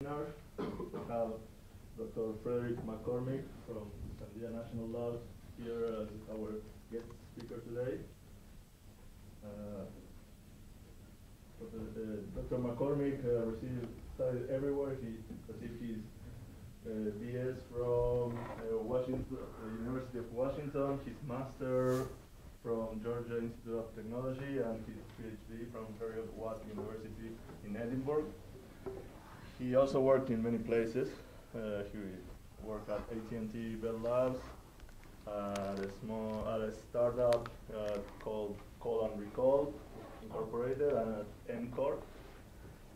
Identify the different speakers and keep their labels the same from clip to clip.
Speaker 1: We have Dr. Frederick McCormick from Sandia National Labs here as our guest speaker today. Uh, Dr. uh, McCormick uh, received studied everywhere. He received his uh, BS from uh, Washington, uh, University of Washington, his master from Georgia Institute of Technology, and his PhD from Heriot Watt University in Edinburgh. He also worked in many places. Uh, he worked at AT&T Bell Labs, at a small at a startup uh, called Call and Recall Incorporated, and at MCOR.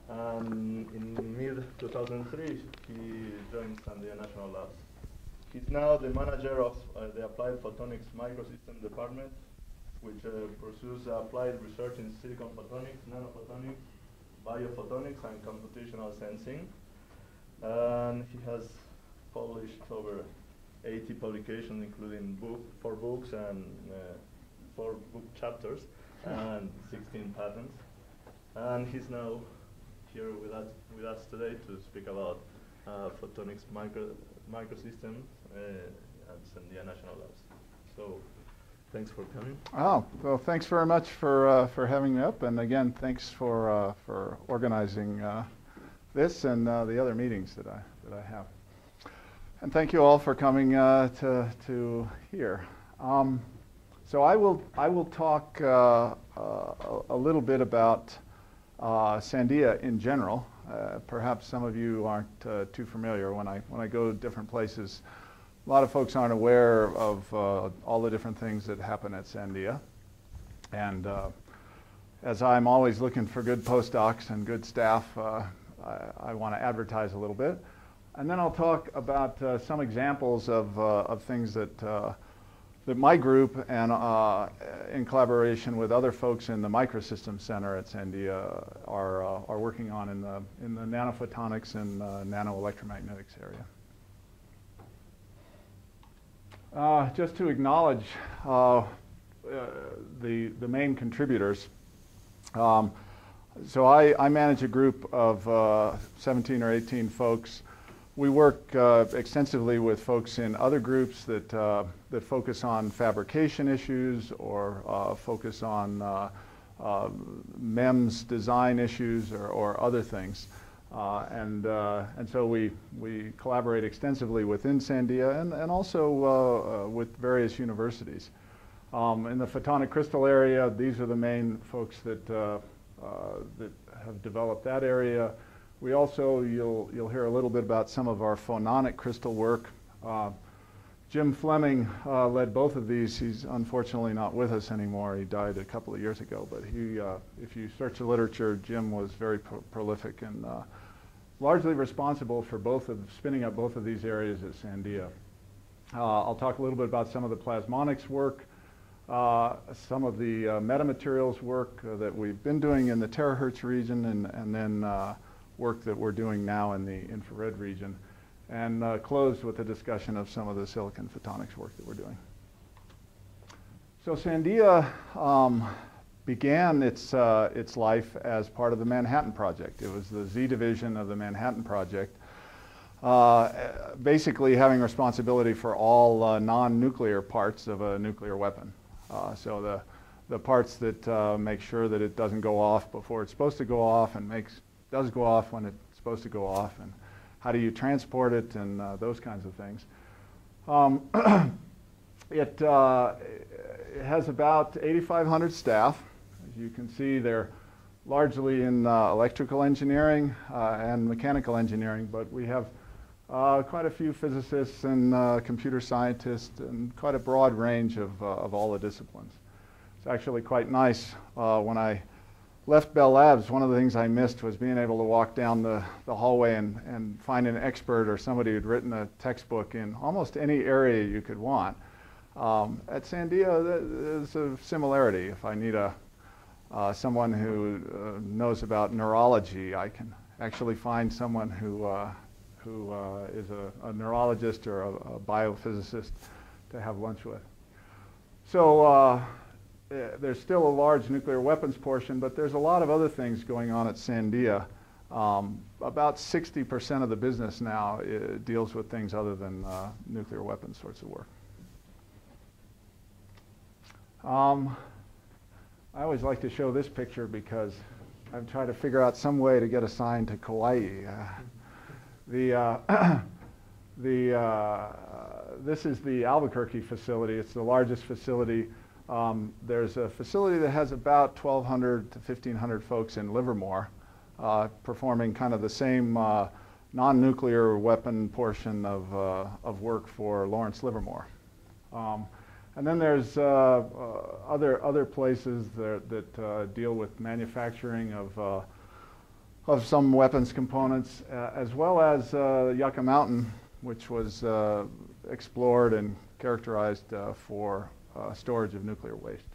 Speaker 1: And in mid 2003, he joined Sandia National Labs. He's now the manager of uh, the Applied Photonics Microsystem Department, which uh, pursues applied research in silicon photonics, nanophotonics, biophotonics, and computational sensing. And he has published over 80 publications, including book, four books and uh, four book chapters, and 16 patents. And he's now here with us, with us today to speak about uh, photonics micro, microsystems uh, at Sandia National Labs. So thanks for coming.
Speaker 2: Oh, well, thanks very much for, uh, for having me up. And again, thanks for, uh, for organizing uh, this and uh, the other meetings that I, that I have. And thank you all for coming uh, to, to here. Um, so I will, I will talk uh, a, a little bit about Sandia in general. perhaps some of you aren't too familiar when I, when I go to different places. A lot of folks aren't aware of uh, all the different things that happen at Sandia. And uh, as I'm always looking for good postdocs and good staff, uh, I, I want to advertise a little bit. And then I'll talk about uh, some examples of, uh, of things that, uh, that my group and in collaboration with other folks in the Microsystem Center at Sandia are, are working on in the, in the nanophotonics and nanoelectromagnetics area. Uh, just to acknowledge uh, uh, the, the main contributors. Um, so I, I, manage a group of uh, 17 or 18 folks. We work uh, extensively with folks in other groups that, that focus on fabrication issues or focus on MEMS design issues or, or other things. Uh, and, uh, and so we, we collaborate extensively within Sandia and, and also uh, uh with various universities. Um, in the photonic crystal area, these are the main folks that, uh, uh, that have developed that area. We also, you'll, you'll hear a little bit about some of our phononic crystal work. Jim Fleming uh, led both of these. He's unfortunately not with us anymore. He died a couple of years ago. But he, uh, if you search the literature, Jim was very pro prolific uh, largely responsible for both of spinning up both of these areas at Sandia. Uh, I'll talk a little bit about some of the plasmonics work, uh, some of the uh, metamaterials work that we've been doing in the terahertz region, and, and then work that we're doing now in the infrared region and uh, close with a discussion of some of the silicon photonics work that we're doing. So Sandia um, began its, uh, its life as part of the Manhattan Project. It was the Z division of the Manhattan Project, uh, basically having responsibility for all uh, non-nuclear parts of a nuclear weapon. Uh, so the, the parts that uh, make sure that it doesn't go off before it's supposed to go off and makes, does go off when it's supposed to go off and how do you transport it, and uh, those kinds of things. Um, it, it, has about 8,500 staff. You can see, they're largely in uh, electrical engineering uh, and mechanical engineering, but we have uh, quite a few physicists and uh, computer scientists and quite a broad range of, of all the disciplines. It's actually quite nice when I left Bell Labs, one of the things I missed was being able to walk down the, the hallway and, and find an expert or somebody who'd written a textbook in almost any area you could want. Um, at Sandia, there's a similarity. If I need a, uh, someone who uh, knows about neurology, I can actually find someone who, uh, who uh, is a, a, neurologist or a, a, biophysicist to have lunch with. So uh, there's still a large nuclear weapons portion, but there's a lot of other things going on at Sandia Um, about 60% of the business now deals with things other than uh, nuclear weapons sorts of work. Um, I always like to show this picture because I'm trying to figure out some way to get assigned to Kauai. Uh, the, uh, the, uh, this is the Albuquerque facility. It's the largest facility. Um, there's a facility that has about 1,200 to 1,500 folks in Livermore uh, performing kind of the same uh, non-nuclear weapon portion of, uh, of work for Lawrence Livermore. Um, and then there's uh, uh, other, other places that, that uh, deal with manufacturing of, of some weapons components, as well as Yucca Mountain, which was explored and characterized for storage of nuclear waste.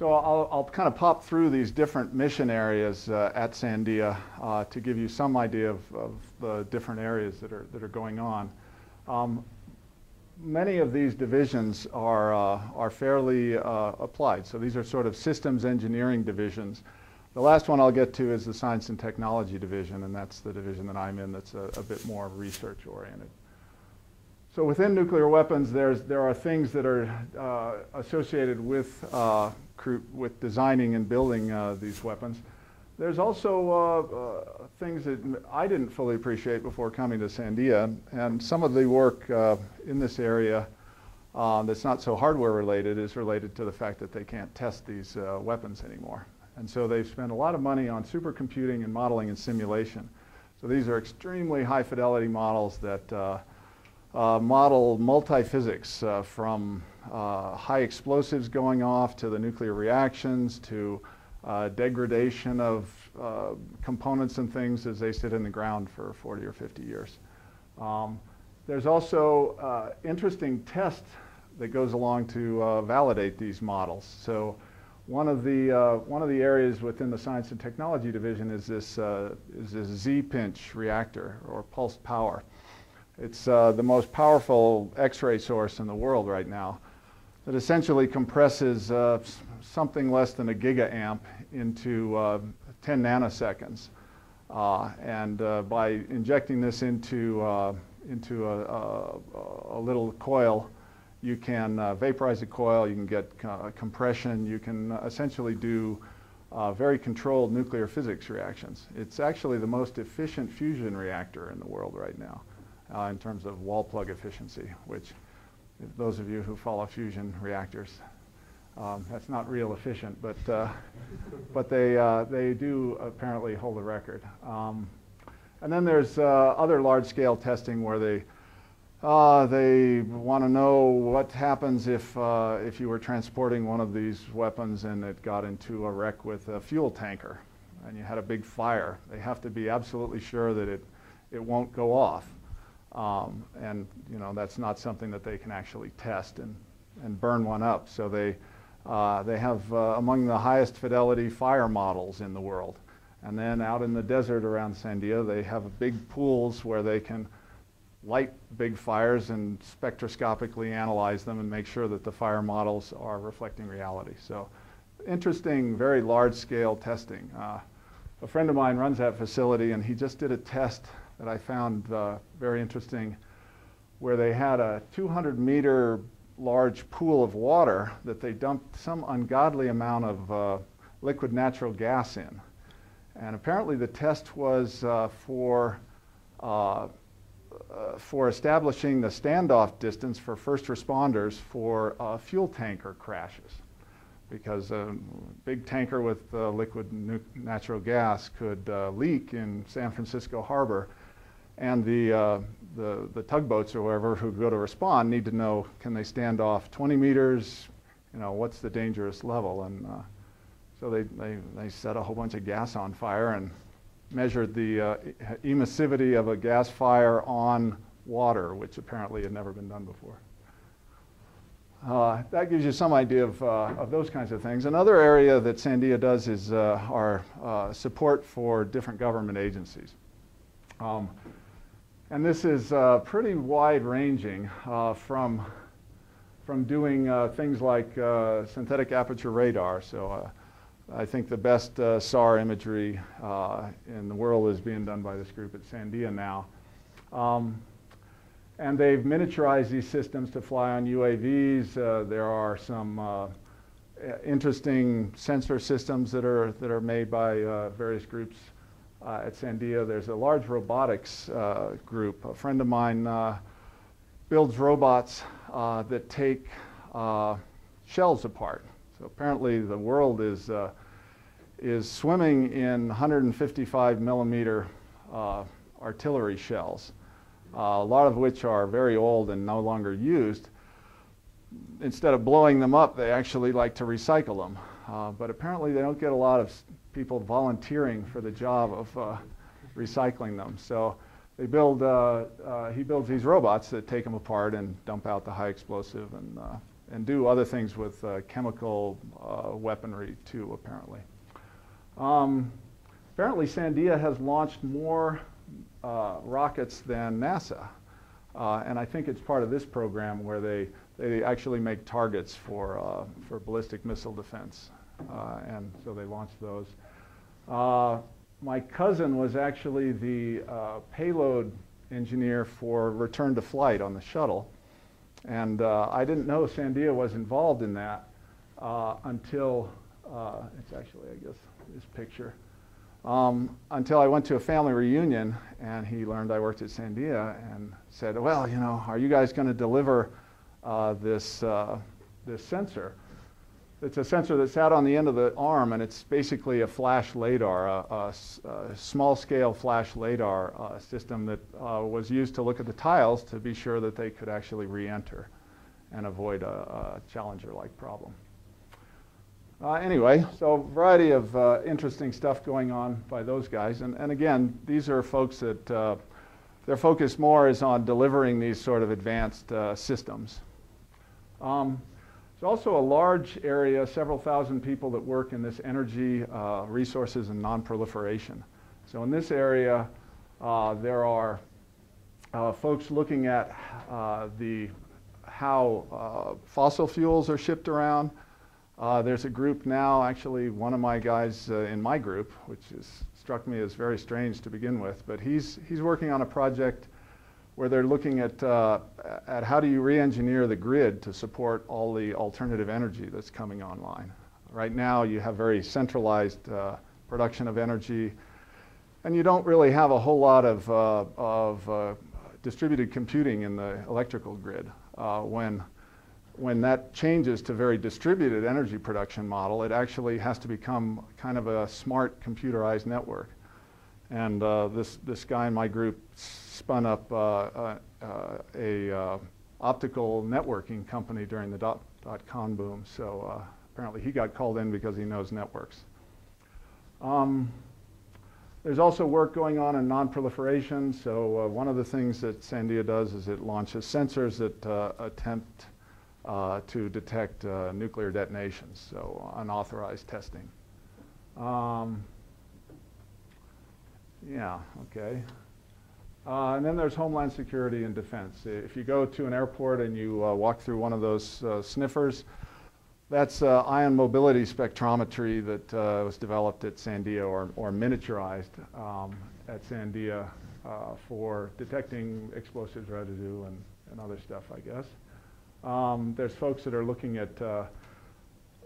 Speaker 2: So I'll, I'll, kind of pop through these different mission areas uh, at Sandia uh, to give you some idea of, of, the different areas that are, that are going on. Um, many of these divisions are, uh, are fairly uh, applied. So these are sort of systems engineering divisions. The last one I'll get to is the science and technology division, and that's the division that I'm in that's a, a bit more research oriented. So within nuclear weapons, there's, there are things that are uh, associated with, uh, with designing and building uh, these weapons. There's also uh, things that I didn't fully appreciate before coming to Sandia, and some of the work uh, in this area that's not so hardware related is related to the fact that they can't test these weapons anymore. And so they've spent a lot of money on supercomputing and modeling and simulation. So these are extremely high fidelity models that uh, model multi-physics uh, from uh, high explosives going off to the nuclear reactions to uh, degradation of uh, components and things as they sit in the ground for 40 or 50 years. Um, there's also uh, interesting test that goes along to validate these models. So one of the one of the areas within the science and technology division is this is this Z-pinch reactor or pulsed power. It's uh, the most powerful X-ray source in the world right now that essentially compresses uh, something less than a gigaamp into uh, 10 nanoseconds. Uh, and uh, by injecting this into, uh, into a, a, a, little coil, you can vaporize the coil, you can get compression, you can essentially do very controlled nuclear physics reactions. It's actually the most efficient fusion reactor in the world right now uh, in terms of wall plug efficiency, which those of you who follow fusion reactors, um, that's not real efficient, but, uh, but they, uh, they do apparently hold the record. Um, and then there's uh, other large-scale testing where they, uh, they want to know what happens if, uh, if you were transporting one of these weapons and it got into a wreck with a fuel tanker and you had a big fire. They have to be absolutely sure that it, it won't go off. Um, and you know that's not something that they can actually test and, and burn one up. So they, uh, they have uh, among the highest fidelity fire models in the world. And then out in the desert around Sandia, they have big pools where they can light big fires and spectroscopically analyze them and make sure that the fire models are reflecting reality. So interesting, very large scale testing. Uh, a friend of mine runs that facility and he just did a test that I found uh, very interesting where they had a 200 meter large pool of water that they dumped some ungodly amount of uh, liquid natural gas in. And apparently the test was uh, for, uh, uh for establishing the standoff distance for first responders for uh, fuel tanker crashes. Because a big tanker with uh, liquid natural gas could leak in San Francisco harbor and the, uh, the, the tugboats or whoever who go to respond need to know, can they stand off 20 meters? You know, what's the dangerous level? And uh, so they, they, they set a whole bunch of gas on fire and measured the uh, emissivity of a gas fire on water, which apparently had never been done before. Uh, that gives you some idea of, uh, of those kinds of things. Another area that Sandia does is uh, our uh, support for different government agencies. Um, and this is uh, pretty wide ranging uh, from, from doing uh, things like uh, synthetic aperture radar. So I think the best uh, SAR imagery uh, in the world is being done by this group at Sandia now. Um, and they've miniaturized these systems to fly on UAVs. Uh, there are some uh, interesting sensor systems that are, that are made by uh, various groups uh, at Sandia. There's a large robotics group. A friend of mine builds robots that take shells apart. So apparently the world is, uh, is swimming in 155 millimeter uh, artillery shells, uh, a lot of which are very old and no longer used. Instead of blowing them up, they actually like to recycle them. Uh, but apparently they don't get a lot of people volunteering for the job of uh, recycling them. So they build, uh, he builds these robots that take them apart and dump out the high explosive and and do other things with uh, chemical uh, weaponry too, apparently. Um, apparently, Sandia has launched more uh, rockets than NASA. Uh, and I think it's part of this program where they, they actually make targets for, uh, for ballistic missile defense. Uh, and so they launched those. my cousin was actually the payload engineer for return to flight on the shuttle. And uh, I didn't know Sandia was involved in that uh, until, uh, it's actually, I guess, this picture, um, until I went to a family reunion and he learned I worked at Sandia and said, well, you know, are you guys going to deliver uh, this, uh, this sensor? It's a sensor that's out on the end of the arm, and it's basically a flash LADAR, a, a, a small-scale flash LADAR uh, system that uh, was used to look at the tiles to be sure that they could actually re-enter and avoid a, a Challenger-like problem. Uh, anyway, so a variety of uh, interesting stuff going on by those guys. And, and again, these are folks that uh, their focus more is on delivering these sort of advanced uh, systems. Um, there's also a large area, several thousand people that work in this energy, uh, resources, and non-proliferation. So in this area, uh, there are uh, folks looking at uh, the how uh, fossil fuels are shipped around. Uh, there's a group now, actually one of my guys in my group, which is, struck me as very strange to begin with, but he's, he's working on a project where they're looking at, uh, at how do you re-engineer the grid to support all the alternative energy that's coming online. Right now you have very centralized uh, production of energy and you don't really have a whole lot of, uh, of uh, distributed computing in the electrical grid. Uh, when, when that changes to very distributed energy production model, it actually has to become kind of a smart computerized network. And uh, this, this guy in my group spun up uh, uh, uh, a optical networking company during the dot, dot com boom. So apparently he got called in because he knows networks. Um, there's also work going on in non-proliferation. So uh, one of the things that Sandia does is it launches sensors that uh, attempt uh, to detect nuclear detonations, so unauthorized testing. Um, yeah, okay. Uh, and then there's Homeland Security and Defense. If you go to an airport and you uh, walk through one of those uh, sniffers, that's uh, ion mobility spectrometry that uh, was developed at Sandia or, or miniaturized um, at Sandia uh, for detecting explosives residue and, and other stuff, I guess. Um, there's folks that are looking at,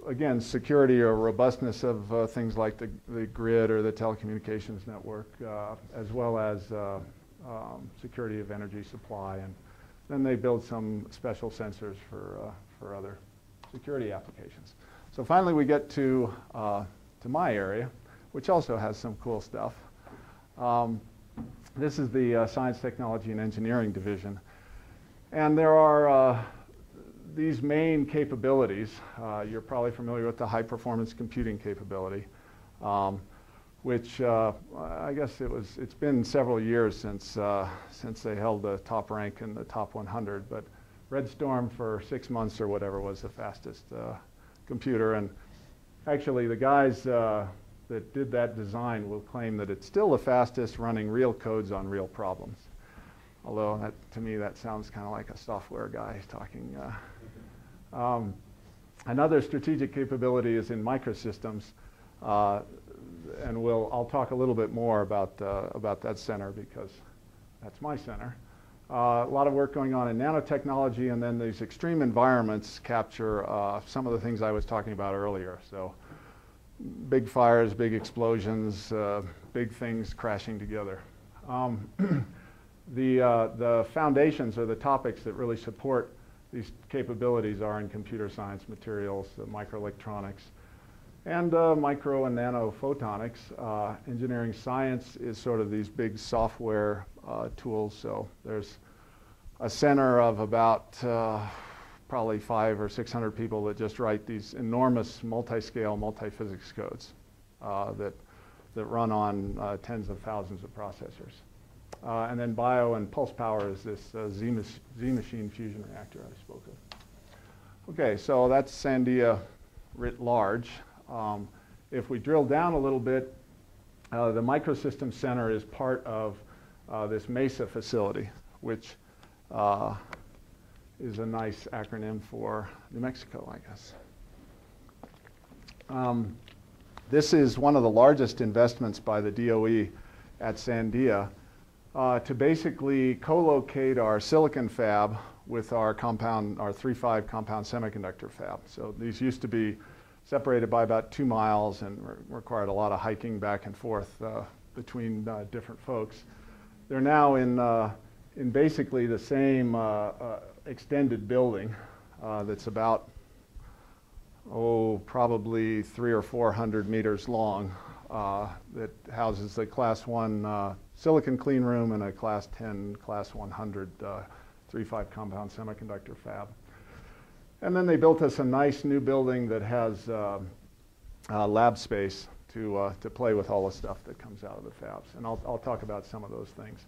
Speaker 2: again, security or robustness of things like the, the grid or the telecommunications network, as well as um, security of energy supply, and then they build some special sensors for, uh, for other security applications. So finally we get to, uh, to my area, which also has some cool stuff. Um, this is the uh, Science, Technology, and Engineering Division. And there are uh, these main capabilities. Uh, you're probably familiar with the high performance computing capability. Um, which uh, I guess it was, it's been several years since, uh, since they held the top rank in the top 100, but Red Storm for six months or whatever was the fastest uh, computer. And actually the guys uh, that did that design will claim that it's still the fastest running real codes on real problems. Although that, to me that sounds kind of like a software guy talking. Uh, um, another strategic capability is in microsystems. Uh, and we'll, I'll talk a little bit more about, uh, about that center because that's my center. Uh, a lot of work going on in nanotechnology and then these extreme environments capture uh, some of the things I was talking about earlier. So big fires, big explosions, uh, big things crashing together. Um, the, uh, the foundations or the topics that really support these capabilities are in computer science materials, microelectronics, and uh, micro and nano photonics. Uh, engineering science is sort of these big software uh, tools. So there's a center of about uh, probably five or 600 people that just write these enormous multi-scale, multi-physics codes uh, that, that run on uh, tens of thousands of processors. and then bio and pulse power is this Z, Z machine fusion reactor I spoke of. Okay, so that's Sandia writ large. Um, if we drill down a little bit, uh, the Microsystem Center is part of uh, this MESA facility, which uh, is a nice acronym for New Mexico, I guess. Um, this is one of the largest investments by the DOE at Sandia uh, to basically co-locate our silicon fab with our compound, our 3.5 compound semiconductor fab. So these used to be separated by about two miles and re required a lot of hiking back and forth uh, between uh, different folks. They're now in, uh, in basically the same uh, uh, extended building that's about, oh, probably three or 400 meters long that houses a class one silicon clean room and a class 10, class 100 3.5 compound semiconductor fab. And then they built us a nice new building that has uh, uh, lab space to, uh, to play with all the stuff that comes out of the fabs. And I'll, I'll talk about some of those things.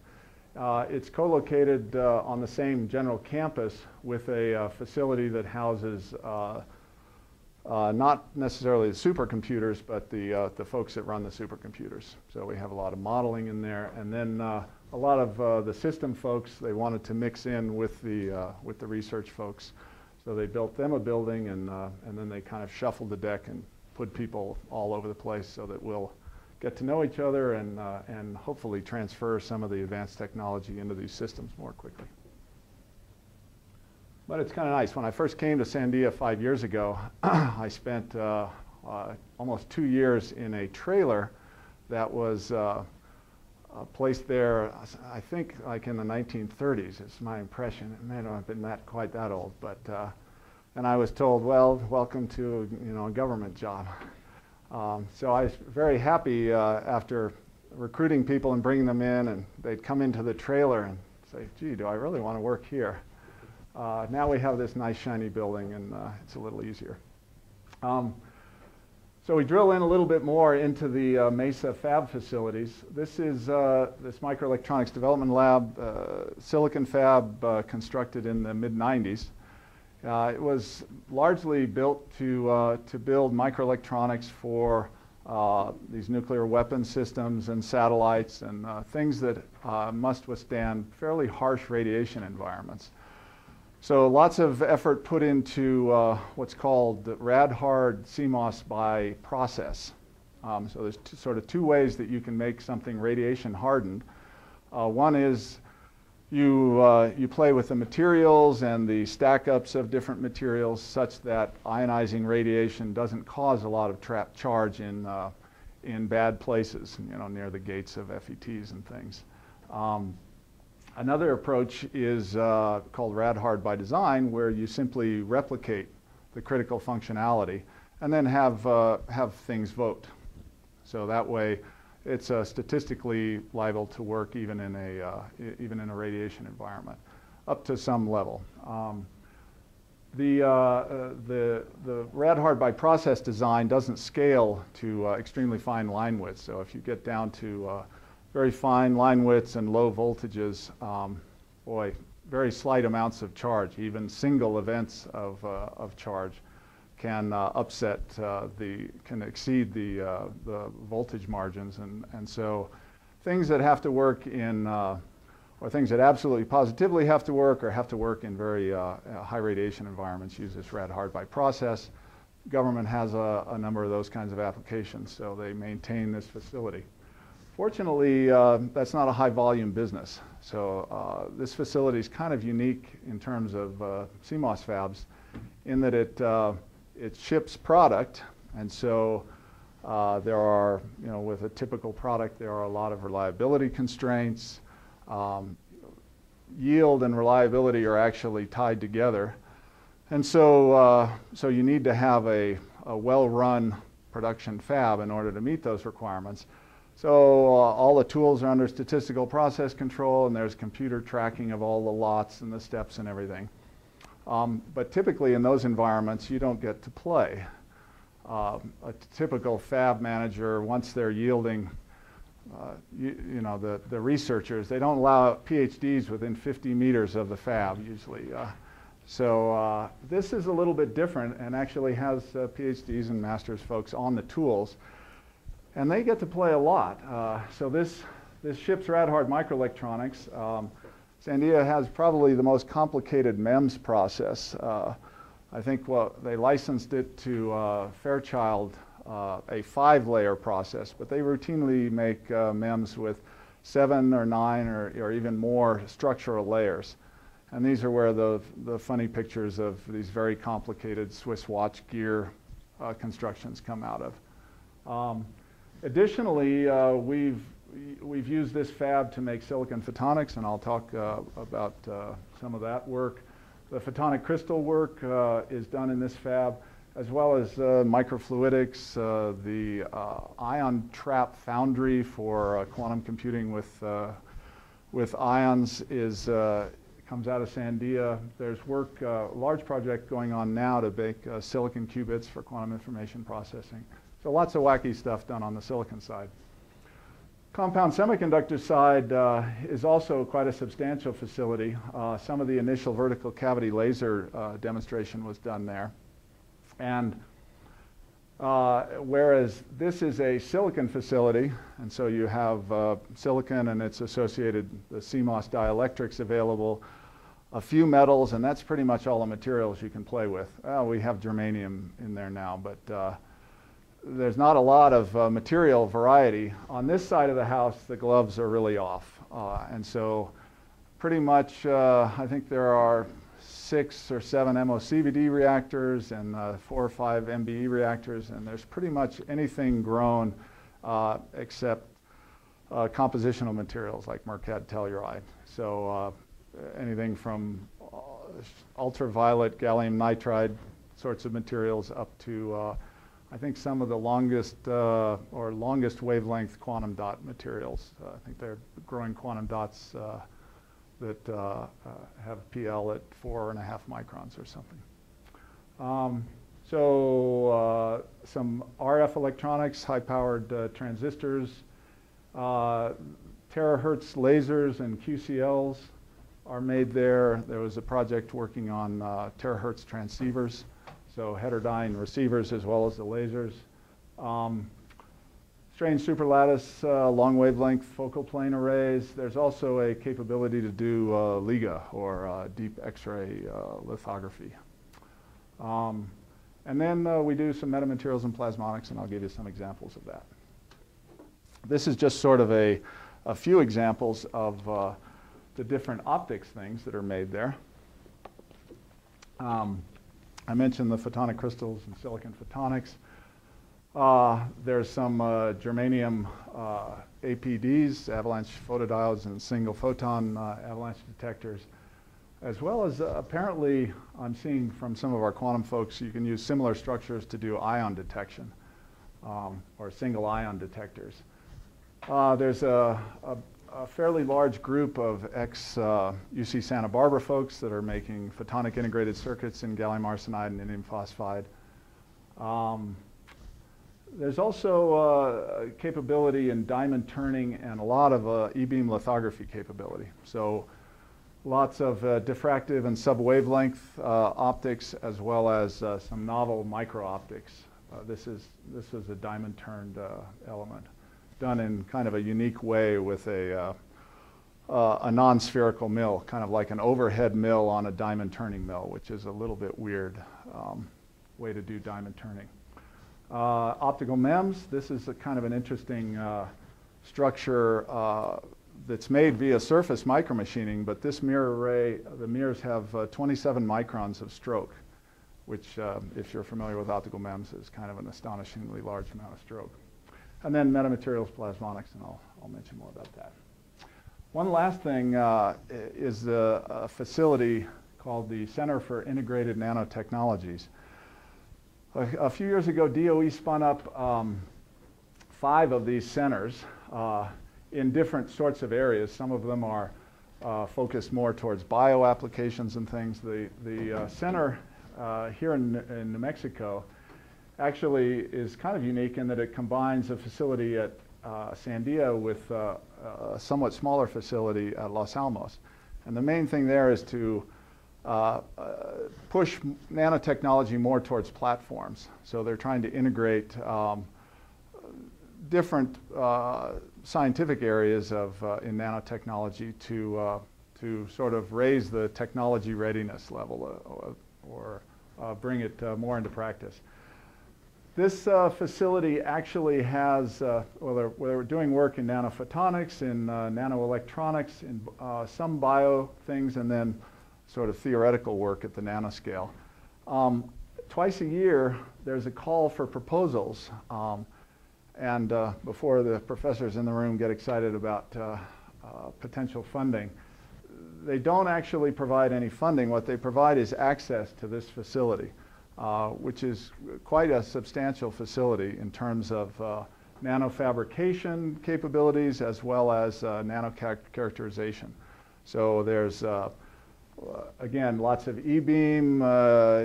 Speaker 2: Uh, it's co-located uh, on the same general campus with a uh, facility that houses not necessarily the supercomputers, but the, the folks that run the supercomputers. So we have a lot of modeling in there. And then a lot of the system folks, they wanted to mix in with the, with the research folks. So they built them a building and, uh, and then they kind of shuffled the deck and put people all over the place so that we'll get to know each other and, uh, and hopefully transfer some of the advanced technology into these systems more quickly. But it's kind of nice. When I first came to Sandia five years ago, I spent uh, uh, almost two years in a trailer that was uh, placed there, I think like in the 1930s, it's my impression. It may not have been that quite that old, but, uh, and I was told, well, welcome to you know, a government job. Um, so I was very happy uh, after recruiting people and bringing them in, and they'd come into the trailer and say, gee, do I really want to work here? Uh, now we have this nice shiny building, and uh, it's a little easier. Um, so we drill in a little bit more into the uh, MESA fab facilities. This is uh, this microelectronics development lab, uh, silicon fab uh, constructed in the mid-90s. Uh, it was largely built to, uh, to build microelectronics for these nuclear weapon systems and satellites and things that must withstand fairly harsh radiation environments. So lots of effort put into uh, what's called the rad-hard CMOS by process. Um, so there's sort of two ways that you can make something radiation hardened. Uh, one is you, uh, you play with the materials and the stack-ups of different materials such that ionizing radiation doesn't cause a lot of trapped charge in, uh, in bad places, you know, near the gates of FETs and things. Um, Another approach is uh, called rad-hard by design, where you simply replicate the critical functionality and then have, uh, have things vote. So that way, it's uh, statistically liable to work even in a, uh, even in a radiation environment, up to some level. Um, the, uh, uh, the, the rad-hard by process design doesn't scale to extremely fine line widths. So if you get down to very fine line widths and low voltages, um, boy, very slight amounts of charge, even single events of, uh, of charge can uh, upset uh, the, can exceed the, uh, the voltage margins. And, and so things that have to work in, uh, or things that absolutely positively have to work or have to work in very uh, high radiation environments use this rad hard by process. government has a, a number of those kinds of applications, so they maintain this facility. Fortunately, uh, that's not a high volume business. So uh, this facility is kind of unique in terms of uh, CMOS fabs in that it, uh, it ships product. And so there are, you know, with a typical product, there are a lot of reliability constraints. Um, yield and reliability are actually tied together. And so, uh, so you need to have a, a well-run production fab in order to meet those requirements. So uh, all the tools are under statistical process control and there's computer tracking of all the lots and the steps and everything. Um, but typically in those environments, you don't get to play. Uh, a typical fab manager, once they're yielding, uh, you, you, know, the, the researchers, they don't allow PhDs within 50 meters of the fab usually. Uh, so uh, this is a little bit different and actually has uh, PhDs and master's folks on the tools. And they get to play a lot. Uh, so this, this ships rad-hard microelectronics. Um, Sandia has probably the most complicated MEMS process. Uh, I think well, they licensed it to uh, Fairchild, uh, a five-layer process, but they routinely make uh, MEMS with seven or nine or, or even more structural layers. And these are where the, the funny pictures of these very complicated Swiss watch gear uh, constructions come out of. Um, Additionally, uh, we've, we've used this fab to make silicon photonics, and I'll talk uh, about uh, some of that work. The photonic crystal work uh, is done in this fab, as well as uh, microfluidics, the ion trap foundry for quantum computing with, with ions is, comes out of Sandia. There's work, a large project going on now to make silicon qubits for quantum information processing. So lots of wacky stuff done on the silicon side. Compound semiconductor side uh, is also quite a substantial facility. Uh, some of the initial vertical cavity laser uh, demonstration was done there. And uh, whereas this is a silicon facility, and so you have uh, silicon and its associated the CMOS dielectrics available, a few metals, and that's pretty much all the materials you can play with. We have germanium in there now, but uh, there's not a lot of uh, material variety. On this side of the house, the gloves are really off. Uh, and so pretty much, uh, I think there are six or seven MOCVD reactors and uh, four or five MBE reactors, and there's pretty much anything grown uh, except uh, compositional materials like mercad telluride. So anything from ultraviolet gallium nitride sorts of materials up to I think some of the longest uh, or longest wavelength quantum dot materials. Uh, I think they're growing quantum dots uh, that uh, uh, have PL at four and a half microns or something. Um, so uh, some RF electronics, high-powered transistors, terahertz lasers and QCLs are made there. There was a project working on terahertz transceivers so heterodyne receivers as well as the lasers. Um, strained superlattice, uh, long wavelength focal plane arrays. There's also a capability to do uh, LIGA or uh, deep X-ray uh, lithography. Um, and then uh, we do some metamaterials and plasmonics, and I'll give you some examples of that. This is just sort of a, a few examples of uh, the different optics things that are made there. Um, I mentioned the photonic crystals and silicon photonics. Uh, there's some uh, germanium uh, APDs, avalanche photodiodes, and single photon uh, avalanche detectors, as well as uh, apparently I'm seeing from some of our quantum folks, you can use similar structures to do ion detection um, or single ion detectors. Uh, there's a, a, a fairly large group of ex-UC uh, Santa Barbara folks that are making photonic integrated circuits in gallium arsenide and indium phosphide. Um, there's also uh, capability in diamond turning and a lot of uh, e-beam lithography capability. So lots of uh, diffractive and subwavelength uh, optics as well as uh, some novel micro optics. Uh, this, is, this is a diamond turned element done in kind of a unique way with a, uh, uh, a non-spherical mill, kind of like an overhead mill on a diamond turning mill, which is a little bit weird. Um, way to do diamond turning. Uh, optical MEMS, this is a kind of an interesting uh, structure uh, that's made via surface micromachining, but this mirror array, the mirrors have uh, 27 microns of stroke, which, um, if you're familiar with optical MEMS, is kind of an astonishingly large amount of stroke. And then metamaterials plasmonics, and I'll, I'll mention more about that. One last thing uh, is a, a, facility called the Center for Integrated Nanotechnologies. A, a few years ago, DOE spun up um, five of these centers uh, in different sorts of areas. Some of them are uh, focused more towards bio applications and things. The, the uh, center uh, here in, in New Mexico actually is kind of unique in that it combines a facility at uh, Sandia with uh, a somewhat smaller facility at Los Alamos. And the main thing there is to uh, uh, push nanotechnology more towards platforms. So they're trying to integrate um, different uh, scientific areas of, uh, in nanotechnology to, to sort of raise the technology readiness level or bring it more into practice. This uh, facility actually has, uh, well, they're, they're, doing work in nanophotonics, in uh, nanoelectronics, in uh, some bio things, and then sort of theoretical work at the nanoscale. Um, twice a year, there's a call for proposals. Um, and uh, before the professors in the room get excited about uh, potential funding, they don't actually provide any funding. What they provide is access to this facility. Uh, which is quite a substantial facility in terms of uh, nanofabrication capabilities as well as uh, nano characterization. So there's, uh, again, lots of E-beam, uh,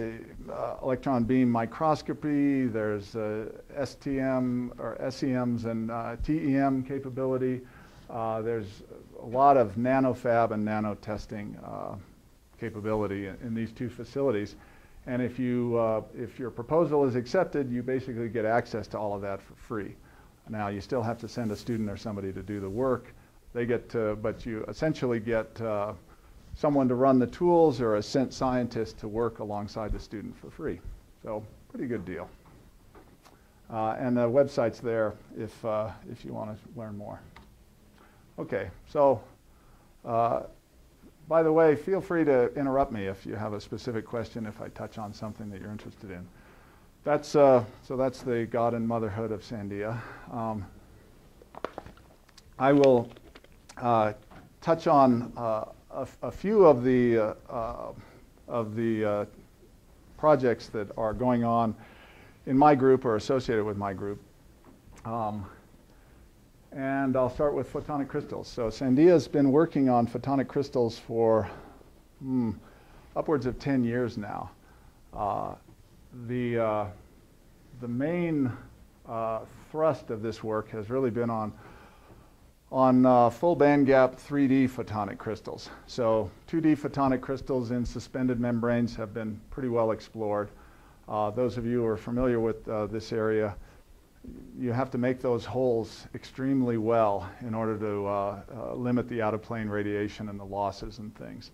Speaker 2: electron beam microscopy, there's STM or SEMs and TEM capability. there's a lot of nanofab and nano testing capability in, in these two facilities. And if, you, uh, if your proposal is accepted, you basically get access to all of that for free. Now, you still have to send a student or somebody to do the work. They get to, but you essentially get uh, someone to run the tools or a CINT scientist to work alongside the student for free. So, pretty good deal. Uh, and the website's there if, uh, if you want to learn more. Okay, so uh, by the way, feel free to interrupt me if you have a specific question, if I touch on something that you're interested in. That's, uh, so that's the God and motherhood of Sandia. Um, I will uh, touch on uh, a, a, few of the, uh, of the uh, projects that are going on in my group or associated with my group. Um, and I'll start with photonic crystals. So Sandia's been working on photonic crystals for hmm, upwards of 10 years now. Uh, the, uh, the main uh, thrust of this work has really been on, on uh, full bandgap 3D photonic crystals. So 2D photonic crystals in suspended membranes have been pretty well explored. Uh, those of you who are familiar with uh, this area you have to make those holes extremely well in order to uh, uh, limit the out of plane radiation and the losses and things.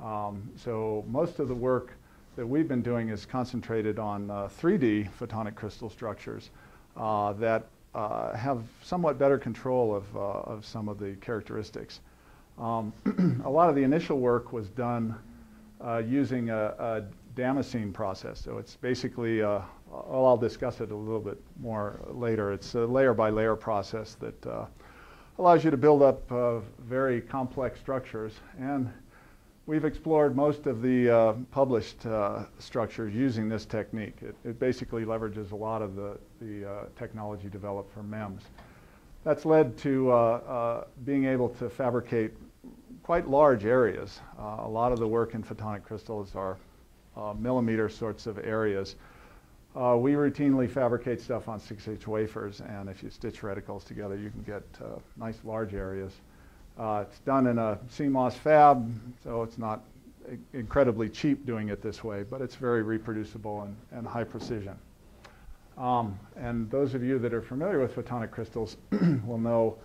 Speaker 2: Um, so most of the work that we've been doing is concentrated on uh, 3D photonic crystal structures uh, that uh, have somewhat better control of, uh, of some of the characteristics. Um, a lot of the initial work was done using a, a Damascene process. So it's basically well, I'll discuss it a little bit more later. It's a layer by layer process that uh, allows you to build up uh, very complex structures. And we've explored most of the uh, published uh, structures using this technique. It, it, basically leverages a lot of the, the uh, technology developed for MEMS. That's led to uh, being able to fabricate quite large areas. a lot of the work in photonic crystals are millimeter sorts of areas. Uh, we routinely fabricate stuff on 6H wafers, and if you stitch reticles together, you can get uh, nice large areas. Uh, it's done in a CMOS fab, so it's not incredibly cheap doing it this way, but it's very reproducible and, and high precision. Um, and those of you that are familiar with photonic crystals will know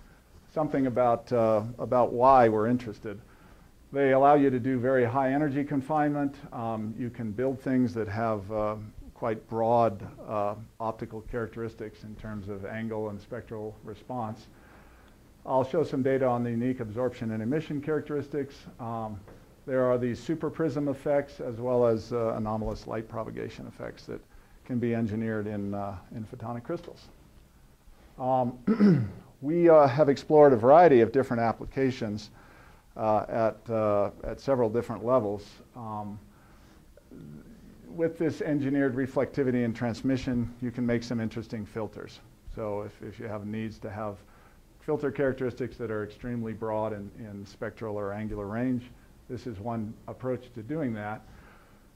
Speaker 2: something about, uh, about why we're interested. They allow you to do very high energy confinement. Um, you can build things that have uh, quite broad uh, optical characteristics in terms of angle and spectral response. I'll show some data on the unique absorption and emission characteristics. Um, there are these superprism effects as well as uh, anomalous light propagation effects that can be engineered in, uh, in photonic crystals. Um, we uh, have explored a variety of different applications uh, at, uh, at several different levels. Um, with this engineered reflectivity and transmission, you can make some interesting filters. So if, if you have needs to have filter characteristics that are extremely broad in, in spectral or angular range, this is one approach to doing that.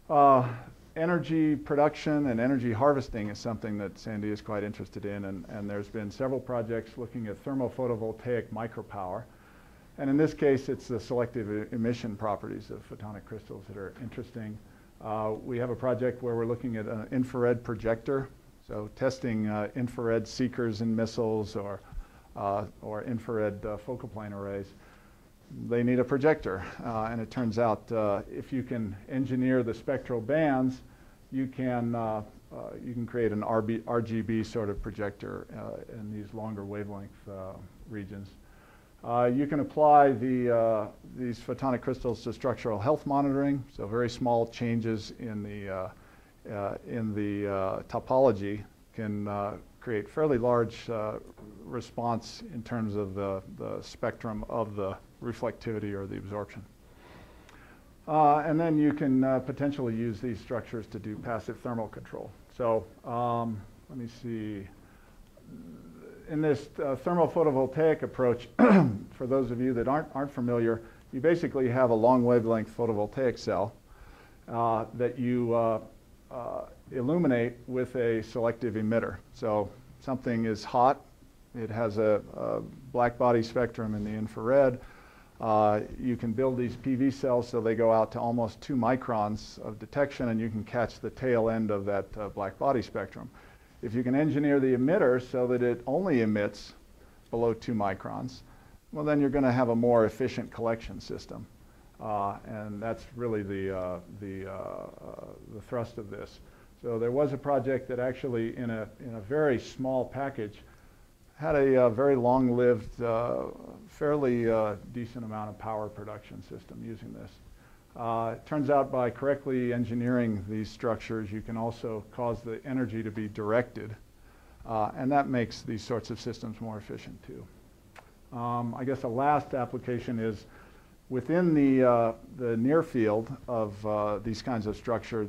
Speaker 2: Uh, energy production and energy harvesting is something that Sandia is quite interested in, and, and there's been several projects looking at thermophotovoltaic micropower. And in this case, it's the selective emission properties of photonic crystals that are interesting. Uh, we have a project where we're looking at an infrared projector, so testing uh, infrared seekers in missiles or, uh, or infrared uh, focal plane arrays they need a projector. Uh, and it turns out uh, if you can engineer the spectral bands, you can, you can create an RB, RGB sort of projector in these longer wavelength uh, you can apply the, these photonic crystals to structural health monitoring, so very small changes in the, in the topology can create fairly large response in terms of the, the spectrum of the reflectivity or the absorption. Uh, and then you can uh, potentially use these structures to do passive thermal control. So um, let me see. In this uh, thermophotovoltaic approach, for those of you that aren't, aren't familiar, you basically have a long wavelength photovoltaic cell uh, that you uh, uh, illuminate with a selective emitter. So something is hot, it has a, a black body spectrum in the infrared, uh, you can build these PV cells so they go out to almost two microns of detection and you can catch the tail end of that uh, black body spectrum. If you can engineer the emitter so that it only emits below two microns, well then you're going to have a more efficient collection system. Uh, and that's really the, uh, the, uh, uh, the thrust of this. So there was a project that actually in a, in a very small package had a very long-lived fairly uh, decent amount of power production system using this. Uh, it turns out by correctly engineering these structures, you can also cause the energy to be directed, uh, and that makes these sorts of systems more efficient too. Um, I guess the last application is within the, uh, the near field of uh, these kinds of structure,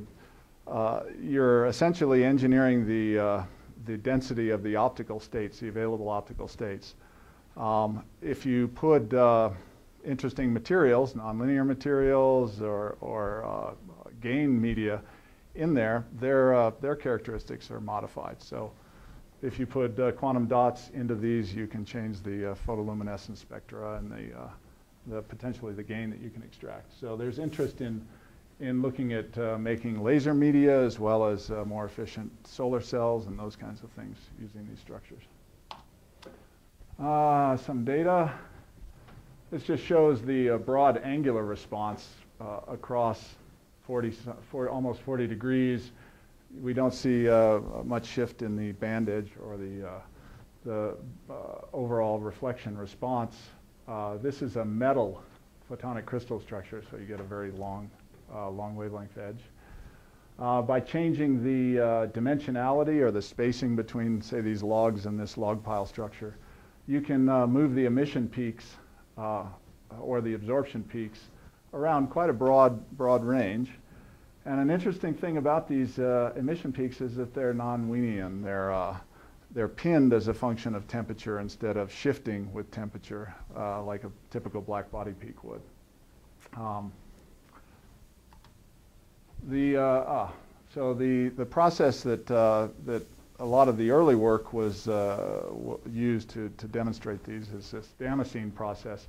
Speaker 2: uh, you're essentially engineering the, the density of the optical states, the available optical states. Um, if you put uh, interesting materials, nonlinear materials or, or uh, gain media in there, their, uh, their characteristics are modified. So if you put uh, quantum dots into these, you can change the uh, photoluminescence spectra and the, uh, the potentially the gain that you can extract. So there's interest in, in looking at making laser media as well as more efficient solar cells and those kinds of things using these structures. Uh, some data. This just shows the uh, broad angular response uh, across 40, 40, almost 40 degrees. We don't see uh, much shift in the band edge or the, uh, the uh, overall reflection response. this is a metal photonic crystal structure, so you get a very long, long wavelength edge. Uh, by changing the uh, dimensionality or the spacing between, say, these logs and this log pile structure, you can uh, move the emission peaks uh, or the absorption peaks around quite a broad, broad range. And an interesting thing about these uh, emission peaks is that they're non-Wienian. They're, uh, they're pinned as a function of temperature instead of shifting with temperature uh, like a typical black body peak would. Um, the, uh, ah, so the, the process that, that a lot of the early work was uh, used to, to demonstrate these is this Damascene process.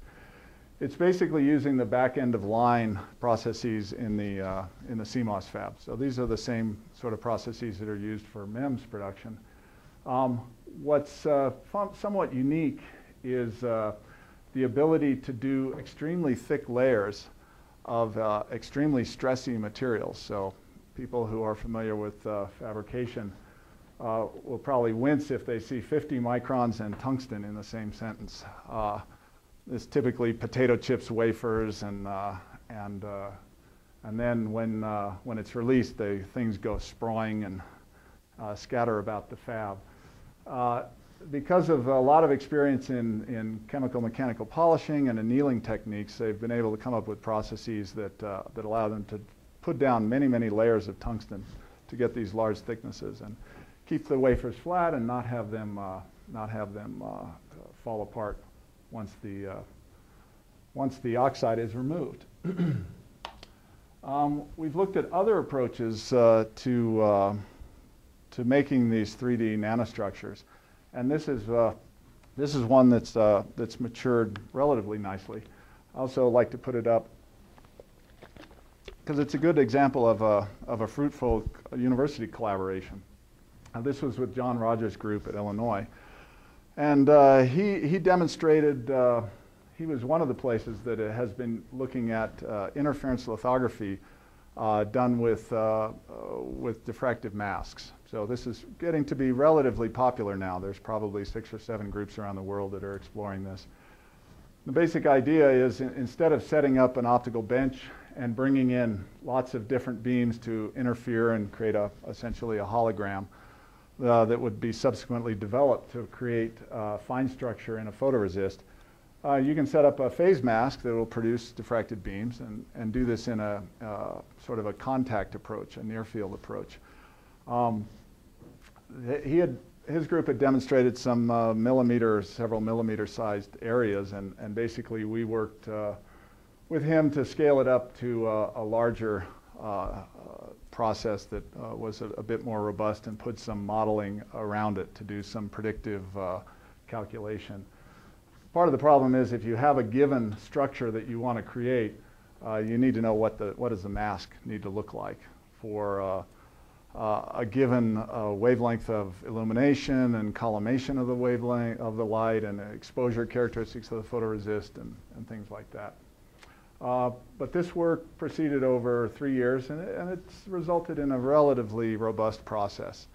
Speaker 2: It's basically using the back end of line processes in the, uh, in the CMOS fab. So these are the same sort of processes that are used for MEMS production. Um, what's uh, somewhat unique is uh, the ability to do extremely thick layers of uh, extremely stressy materials. So people who are familiar with uh, fabrication uh, will probably wince if they see 50 microns and tungsten in the same sentence. Uh, it's typically potato chips, wafers, and, uh, and, uh, and then when, uh, when it's released, the things go sprawling and uh, scatter about the fab. Because of a lot of experience in, in chemical mechanical polishing and annealing techniques, they've been able to come up with processes that, that allow them to put down many, many layers of tungsten to get these large thicknesses and keep the wafers flat and not have them, uh, not have them uh, fall apart once the, uh, once the oxide is removed. um, we've looked at other approaches uh, to, uh, to making these 3D nanostructures. And this is, this is one that's, that's matured relatively nicely. I also like to put it up because it's a good example of a, of a fruitful university collaboration. Uh, this was with John Rogers' group at Illinois. And uh, he, he demonstrated, uh, he was one of the places that has been looking at uh, interference lithography uh, done with, uh, with diffractive masks. So this is getting to be relatively popular now. There's probably six or seven groups around the world that are exploring this. The basic idea is in, instead of setting up an optical bench and bringing in lots of different beams to interfere and create a, essentially a hologram uh, that would be subsequently developed to create uh, fine structure in a photoresist, uh, you can set up a phase mask that will produce diffracted beams and, and do this in a uh, sort of a contact approach, a near field approach. Um, he had, his group had demonstrated some uh, millimeter, several millimeter sized areas, and, and basically we worked uh, with him to scale it up to a larger process that uh, was a, a, bit more robust and put some modeling around it to do some predictive uh, calculation. Part of the problem is if you have a given structure that you want to create, you need to know what, the, what does the mask need to look like for uh, a given uh, wavelength of illumination and collimation of the wavelength of the light and exposure characteristics of the photoresist and, and things like that. Uh, but this work proceeded over three years and, and it's resulted in a relatively robust process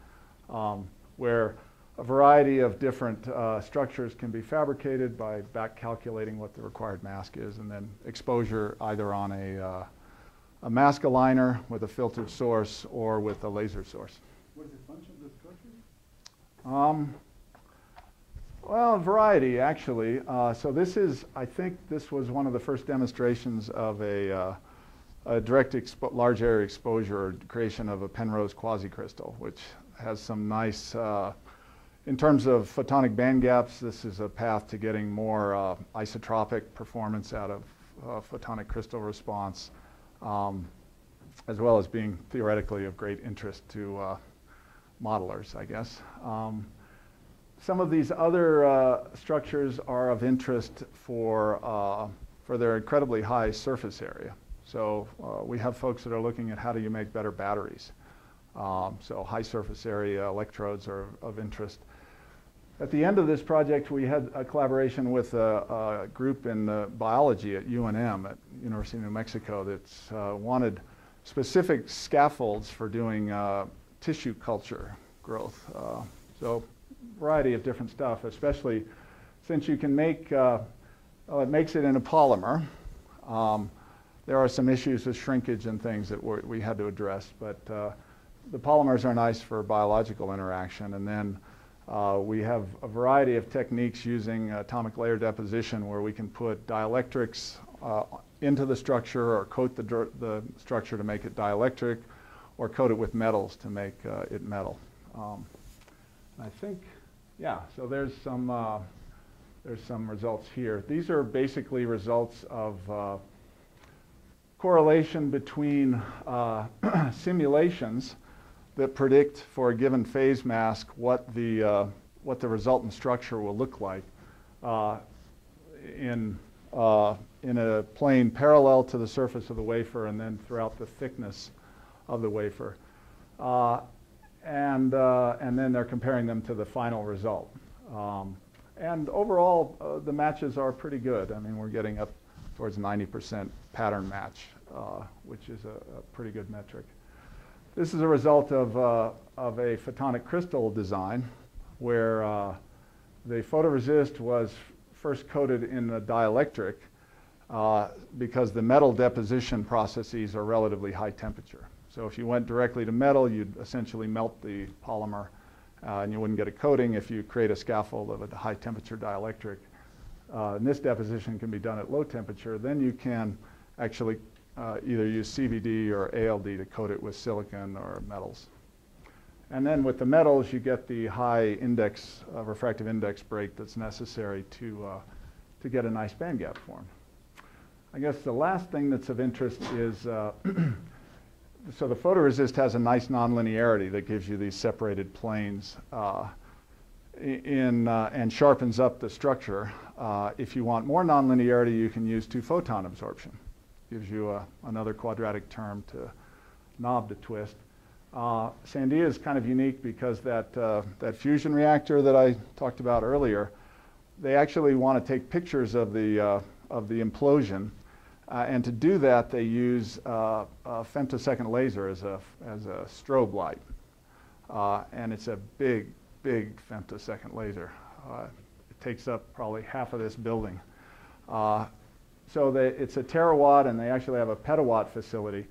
Speaker 2: um, where a variety of different uh, structures can be fabricated by back calculating what the required mask is and then exposure either on a uh, a mask aligner with a filtered source or with a laser source.
Speaker 3: What is the function of the structure?
Speaker 2: Um, well, variety actually. Uh, so this is, I think this was one of the first demonstrations of a, uh, a direct large area exposure or creation of a Penrose quasicrystal, which has some nice, uh, in terms of photonic band gaps, this is a path to getting more uh, isotropic performance out of uh, photonic crystal response um, as well as being theoretically of great interest to uh, modelers, I guess. Um, some of these other uh, structures are of interest for, uh, for their incredibly high surface area. So uh, we have folks that are looking at how do you make better batteries. Um, so high surface area electrodes are of interest. At the end of this project, we had a collaboration with a, a group in biology at UNM, at University of New Mexico, that uh, wanted specific scaffolds for doing uh, tissue culture growth. Uh, so variety of different stuff, especially since you can make, uh, well, it makes it in a polymer. Um, there are some issues with shrinkage and things that we had to address, but uh, the polymers are nice for biological interaction. And then uh, we have a variety of techniques using atomic layer deposition where we can put dielectrics uh, into the structure or coat the, the structure to make it dielectric or coat it with metals to make uh, it metal. Um, I think, yeah, so there's some, uh, there's some results here. These are basically results of uh, correlation between uh, simulations that predict for a given phase mask what the, uh, what the resultant structure will look like uh, in, uh, in a plane parallel to the surface of the wafer and then throughout the thickness of the wafer. Uh, and, uh, and then they're comparing them to the final result. Um, and overall, uh, the matches are pretty good. I mean, we're getting up towards 90% pattern match, which is a, a pretty good metric. this is a result of, uh, of a photonic crystal design where uh, the photoresist was first coated in a dielectric uh, because the metal deposition processes are relatively high temperature. So if you went directly to metal, you'd essentially melt the polymer uh, and you wouldn't get a coating if you create a scaffold of a high temperature dielectric. Uh, and this deposition can be done at low temperature. Then you can actually uh, either use CVD or ALD to coat it with silicon or metals. And then with the metals, you get the high index, uh, refractive index break that's necessary to, uh, to get a nice band gap formed. I guess the last thing that's of interest is, uh, so the photoresist has a nice nonlinearity that gives you these separated planes uh, in, uh, and sharpens up the structure. Uh, if you want more nonlinearity, you can use two photon absorption. Gives you a, another quadratic term to knob to twist. Uh, Sandia is kind of unique because that, uh, that fusion reactor that I talked about earlier, they actually want to take pictures of the, uh, of the implosion. Uh, and to do that, they use uh, a femtosecond laser as a, as a strobe light. Uh, and it's a big, big femtosecond laser. it takes up probably half of this building. so they, it's a terawatt, and they actually have a petawatt facility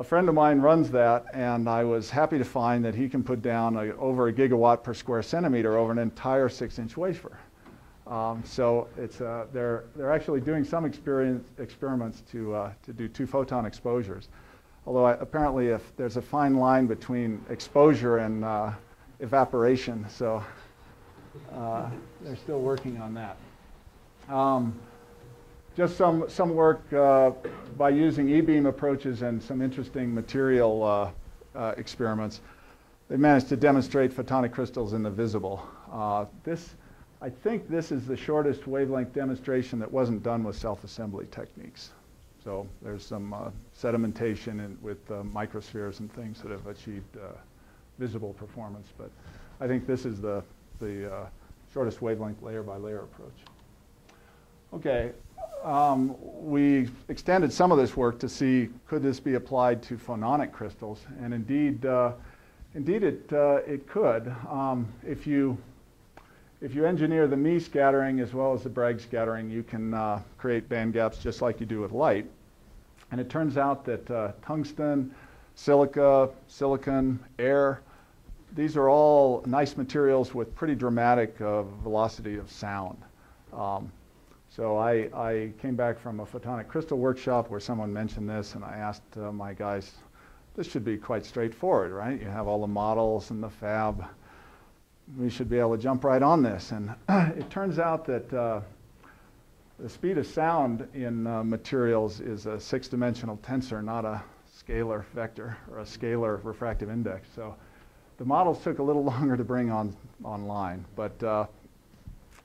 Speaker 2: a friend of mine runs that, and I was happy to find that he can put down a, over a gigawatt per square centimeter over an entire six-inch wafer. Um, so it's, uh, they're, they're actually doing some experiments to, uh, to do two photon exposures. Although I, apparently if there's a fine line between exposure and uh, evaporation, so uh, they're still working on that. Um, just some, some work uh, by using e-beam approaches and some interesting material uh, experiments. They managed to demonstrate photonic crystals in the visible. This, I think this is the shortest wavelength demonstration that wasn't done with self-assembly techniques. So there's some uh, sedimentation in, with uh, microspheres and things that have achieved visible performance. But I think this is the, the shortest wavelength layer by layer approach. Okay, um, we extended some of this work to see could this be applied to phononic crystals, and indeed, uh, indeed it, uh, it could. Um, if, you, if you engineer the Mie scattering as well as the Bragg scattering, you can uh, create band gaps just like you do with light. And it turns out that uh, tungsten, silica, silicon, air, these are all nice materials with pretty dramatic uh, velocity of sound. Um, so I, I came back from a photonic crystal workshop where someone mentioned this, and I asked uh, my guys, this should be quite straightforward, right? You have all the models and the fab. We should be able to jump right on this. And it turns out that uh, the speed of sound in uh, materials is a six-dimensional tensor, not a scalar vector or a scalar refractive index. So the models took a little longer to bring on online, but uh,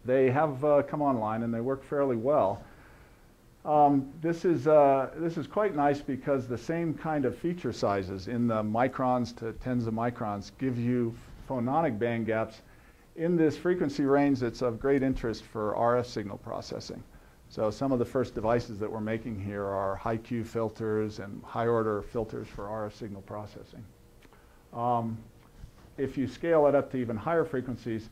Speaker 2: they have uh, come online and they work fairly well. Um, this, is, uh, this is quite nice because the same kind of feature sizes in the microns to tens of microns give you phononic band gaps in this frequency range that's of great interest for RF signal processing. So some of the first devices that we're making here are high Q filters and high order filters for RF signal processing. Um, if you scale it up to even higher frequencies,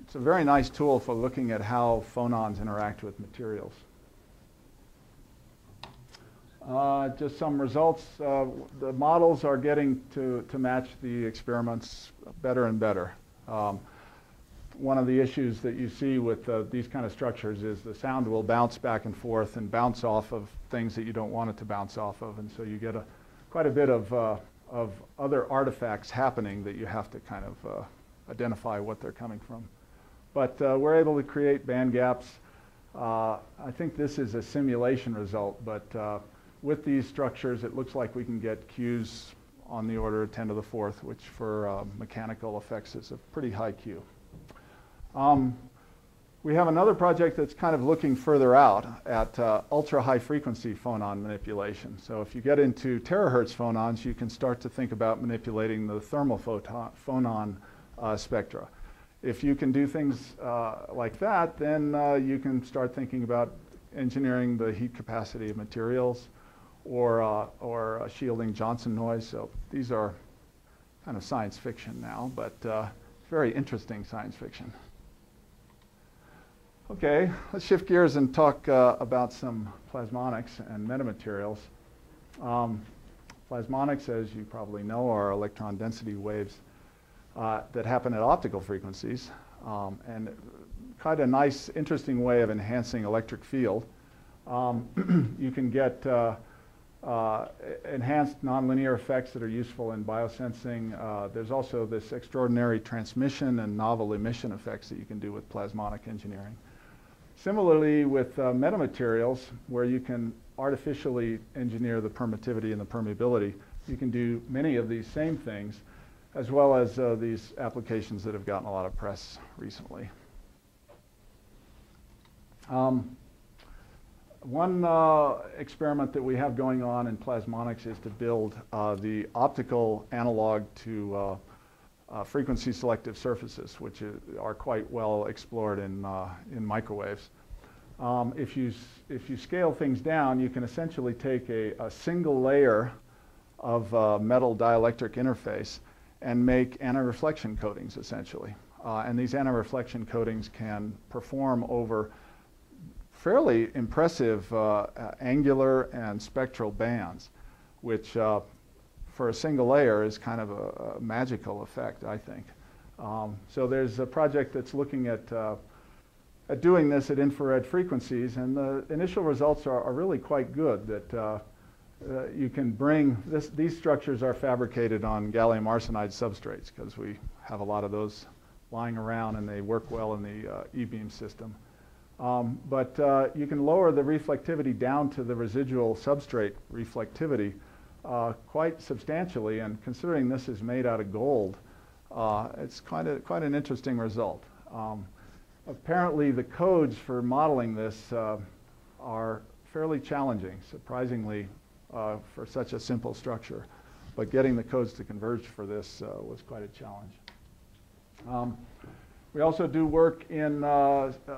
Speaker 2: it's a very nice tool for looking at how phonons interact with materials. Uh, just some results. Uh, the models are getting to, to match the experiments better and better. Um, one of the issues that you see with uh, these kind of structures is the sound will bounce back and forth and bounce off of things that you don't want it to bounce off of. And so you get a, quite a bit of, uh, of other artifacts happening that you have to kind of uh, identify what they're coming from. But uh, we're able to create band gaps. I think this is a simulation result, but with these structures, it looks like we can get Qs on the order of 10 to the fourth, which for uh, mechanical effects is a pretty high Q. Um, we have another project that's kind of looking further out at uh, ultra high frequency phonon manipulation. So if you get into terahertz phonons, you can start to think about manipulating the thermal photon, phonon uh, spectra if you can do things uh, like that, then uh, you can start thinking about engineering the heat capacity of materials or, uh, or uh, shielding Johnson noise. So these are kind of science fiction now, but uh, very interesting science fiction. Okay, let's shift gears and talk uh, about some plasmonics and metamaterials. Um, plasmonics, as you probably know, are electron density waves uh, that happen at optical frequencies. Um, and kind of nice, interesting way of enhancing electric field. Um, you can get uh, uh, enhanced nonlinear effects that are useful in biosensing. Uh, there's also this extraordinary transmission and novel emission effects that you can do with plasmonic engineering. Similarly with uh, metamaterials, where you can artificially engineer the permittivity and the permeability, you can do many of these same things, as well as uh, these applications that have gotten a lot of press recently. Um, one uh, experiment that we have going on in plasmonics is to build uh, the optical analog to uh, uh frequency selective surfaces, which are quite well explored in, uh, in microwaves. Um, if, you, if you scale things down, you can essentially take a, a single layer of uh, metal dielectric interface and make anti-reflection coatings, essentially. and these anti-reflection coatings can perform over fairly impressive uh, uh, angular and spectral bands, which uh, for a single layer is kind of a, a magical effect, I think. Um, so there's a project that's looking at, uh, at doing this at infrared frequencies, and the initial results are, are really quite good that uh, uh, you can bring, this, these structures are fabricated on gallium arsenide substrates because we have a lot of those lying around and they work well in the e-beam system. Um, but uh, you can lower the reflectivity down to the residual substrate reflectivity uh, quite substantially. And considering this is made out of gold, uh, it's quite, a, quite an interesting result. Um, apparently, the codes for modeling this uh, are fairly challenging, surprisingly, uh, for such a simple structure. But getting the codes to converge for this uh, was quite a challenge. Um, we also do work in uh, uh,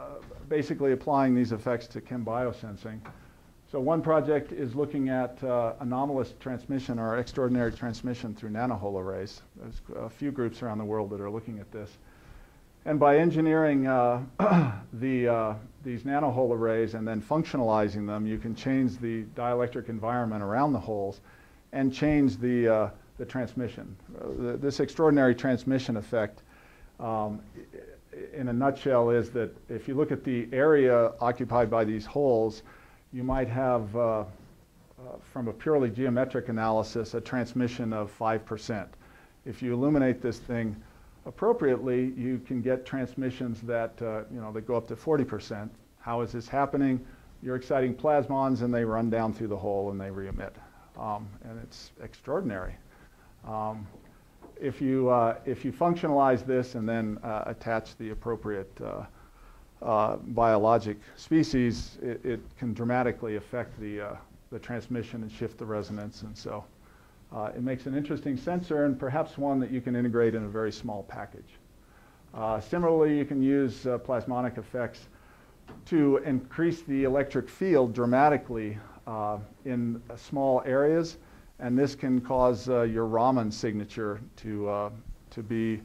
Speaker 2: basically applying these effects to chem biosensing. So one project is looking at uh, anomalous transmission or extraordinary transmission through nanohole arrays. There's a few groups around the world that are looking at this. And by engineering uh, the, uh, these nanohole arrays and then functionalizing them, you can change the dielectric environment around the holes and change the, uh, the transmission. this extraordinary transmission effect um, in a nutshell is that if you look at the area occupied by these holes, you might have, uh, uh, from a purely geometric analysis, a transmission of 5%. If you illuminate this thing appropriately, you can get transmissions that, uh, you know, that go up to 40%. How is this happening? You're exciting plasmons and they run down through the hole and they re-emit. Um, and it's extraordinary. Um, if you, uh, if you functionalize this and then uh, attach the appropriate uh, uh biologic species, it, it, can dramatically affect the, uh, the transmission and shift the resonance. And so it makes an interesting sensor and perhaps one that you can integrate in a very small package. similarly, you can use plasmonic effects to increase the electric field dramatically in small areas and this can cause uh, your Raman signature to, uh, to be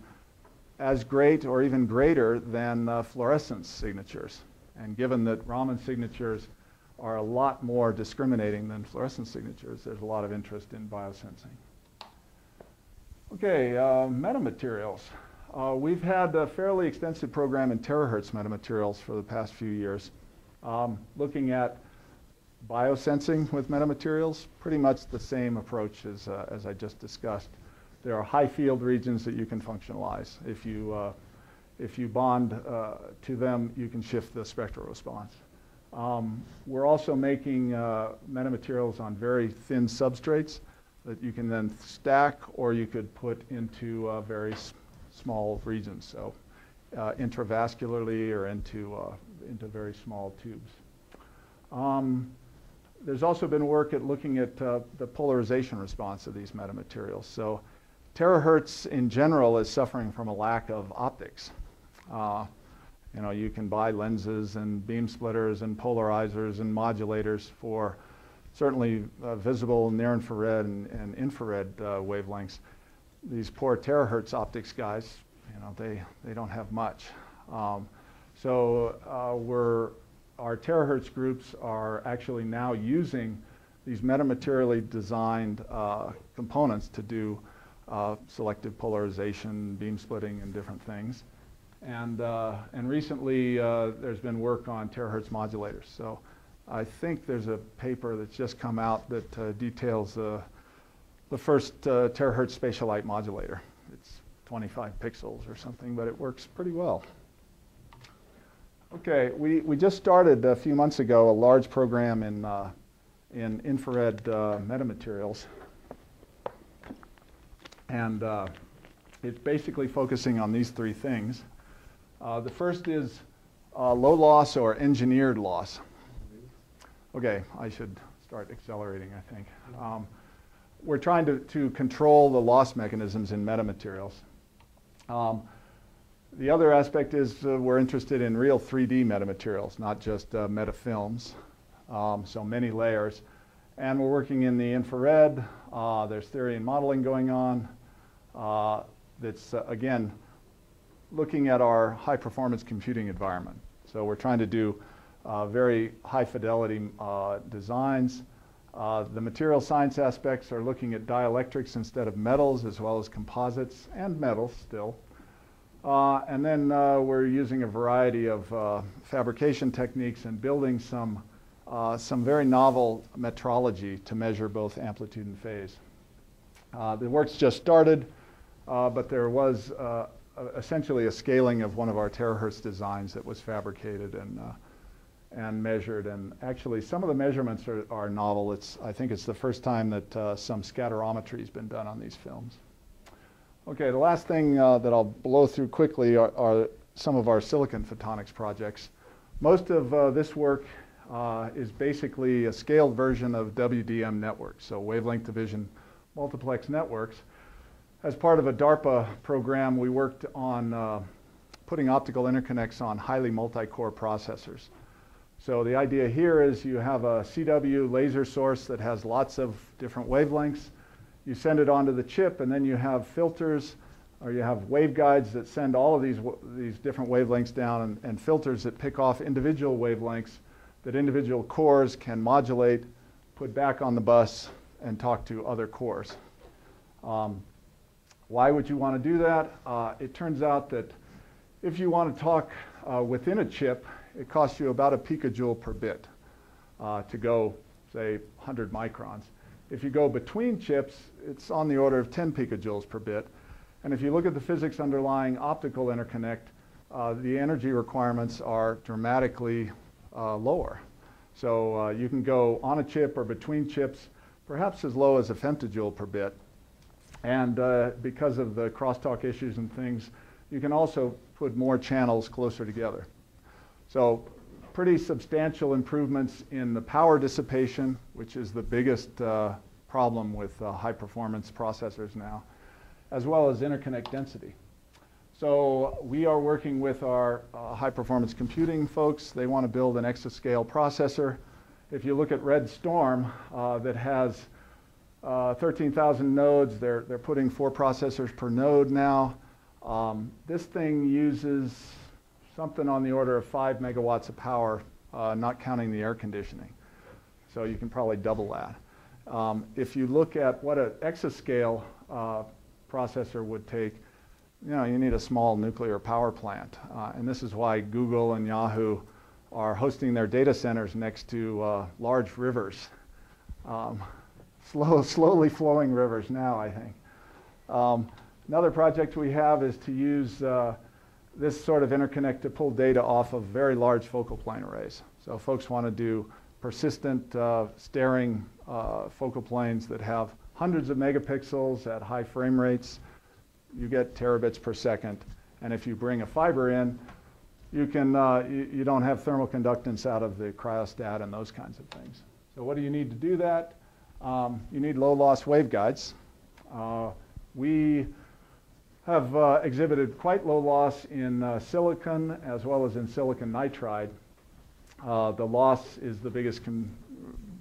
Speaker 2: as great or even greater than uh, fluorescence signatures. And given that Raman signatures are a lot more discriminating than fluorescence signatures, there's a lot of interest in biosensing. Okay, uh, metamaterials. Uh, we've had a fairly extensive program in terahertz metamaterials for the past few years, um, looking at biosensing with metamaterials, pretty much the same approach as, uh, as I just discussed. There are high field regions that you can functionalize. If you, uh, if you bond uh, to them, you can shift the spectral response. Um, we're also making uh, metamaterials on very thin substrates that you can then stack or you could put into uh, very small regions, so uh, intravascularly or into, into very small tubes. Um, there's also been work at looking at uh, the polarization response of these metamaterials. So terahertz in general is suffering from a lack of optics. Uh, you know, you can buy lenses and beam splitters and polarizers and modulators for certainly uh, visible near infrared and, and infrared uh, wavelengths. These poor terahertz optics guys, you know, they, they don't have much. Um, so uh, we're, our terahertz groups are actually now using these metamaterially designed uh, components to do uh, selective polarization, beam splitting, and different things. And, uh, and recently, uh, there's been work on terahertz modulators. So I think there's a paper that's just come out that uh, details uh, the first terahertz spatial light modulator. It's 25 pixels or something, but it works pretty well. Okay, we, we just started a few months ago a large program in, uh, in infrared metamaterials. And it's basically focusing on these three things. Uh, the first is uh, low loss or engineered loss. Okay, I should start accelerating, I think. Um, we're trying to, to control the loss mechanisms in metamaterials. Um, the other aspect is uh, we're interested in real 3D metamaterials, not just uh, metafilms, um, so many layers. And we're working in the infrared. Uh, there's theory and modeling going on. Uh, that's, uh, again, looking at our high performance computing environment. So we're trying to do uh, very high fidelity uh, designs. Uh, the material science aspects are looking at dielectrics instead of metals as well as composites and metals still. Uh, and then uh, we're using a variety of uh, fabrication techniques and building some, some very novel metrology to measure both amplitude and phase. the work's just started, but there was essentially a scaling of one of our terahertz designs that was fabricated and, uh, and measured. And actually, some of the measurements are, are novel. It's, I think it's the first time that uh, some scatterometry has been done on these films. Okay, the last thing uh, that I'll blow through quickly are, are, some of our silicon photonics projects. Most of uh, this work uh, is basically a scaled version of WDM networks, so wavelength division multiplex networks as part of a DARPA program, we worked on uh, putting optical interconnects on highly multi-core processors. So the idea here is you have a CW laser source that has lots of different wavelengths. You send it onto the chip, and then you have filters, or you have waveguides that send all of these, these different wavelengths down, and, and filters that pick off individual wavelengths that individual cores can modulate, put back on the bus, and talk to other cores. Um, why would you want to do that? Uh, it turns out that if you want to talk uh, within a chip, it costs you about a picojoule per bit uh, to go, say, 100 microns. If you go between chips, it's on the order of 10 picojoules per bit. And if you look at the physics underlying optical interconnect, uh, the energy requirements are dramatically uh, lower. So uh, you can go on a chip or between chips, perhaps as low as a femtojoule per bit. And uh, because of the crosstalk issues and things, you can also put more channels closer together. So pretty substantial improvements in the power dissipation, which is the biggest uh, problem with uh, high performance processors now, as well as interconnect density. So we are working with our uh, high performance computing folks. They want to build an exascale processor. If you look at Red Storm uh, that has uh, 13,000 nodes. They're, they're putting four processors per node now. Um, this thing uses something on the order of five megawatts of power, uh, not counting the air conditioning. So you can probably double that. Um, if you look at what an exascale uh, processor would take, you know, you need a small nuclear power plant. Uh, and this is why Google and Yahoo are hosting their data centers next to uh, large rivers. Um, slow, slowly flowing rivers now, I think. Um, another project we have is to use uh, this sort of interconnect to pull data off of very large focal plane arrays. So folks want to do persistent uh, staring uh, focal planes that have hundreds of megapixels at high frame rates. You get terabits per second. And if you bring a fiber in, you, can, uh, you, you don't have thermal conductance out of the cryostat and those kinds of things. So what do you need to do that? Um, you need low loss waveguides. Uh, we have uh, exhibited quite low loss in uh, silicon as well as in silicon nitride. Uh, the loss is the biggest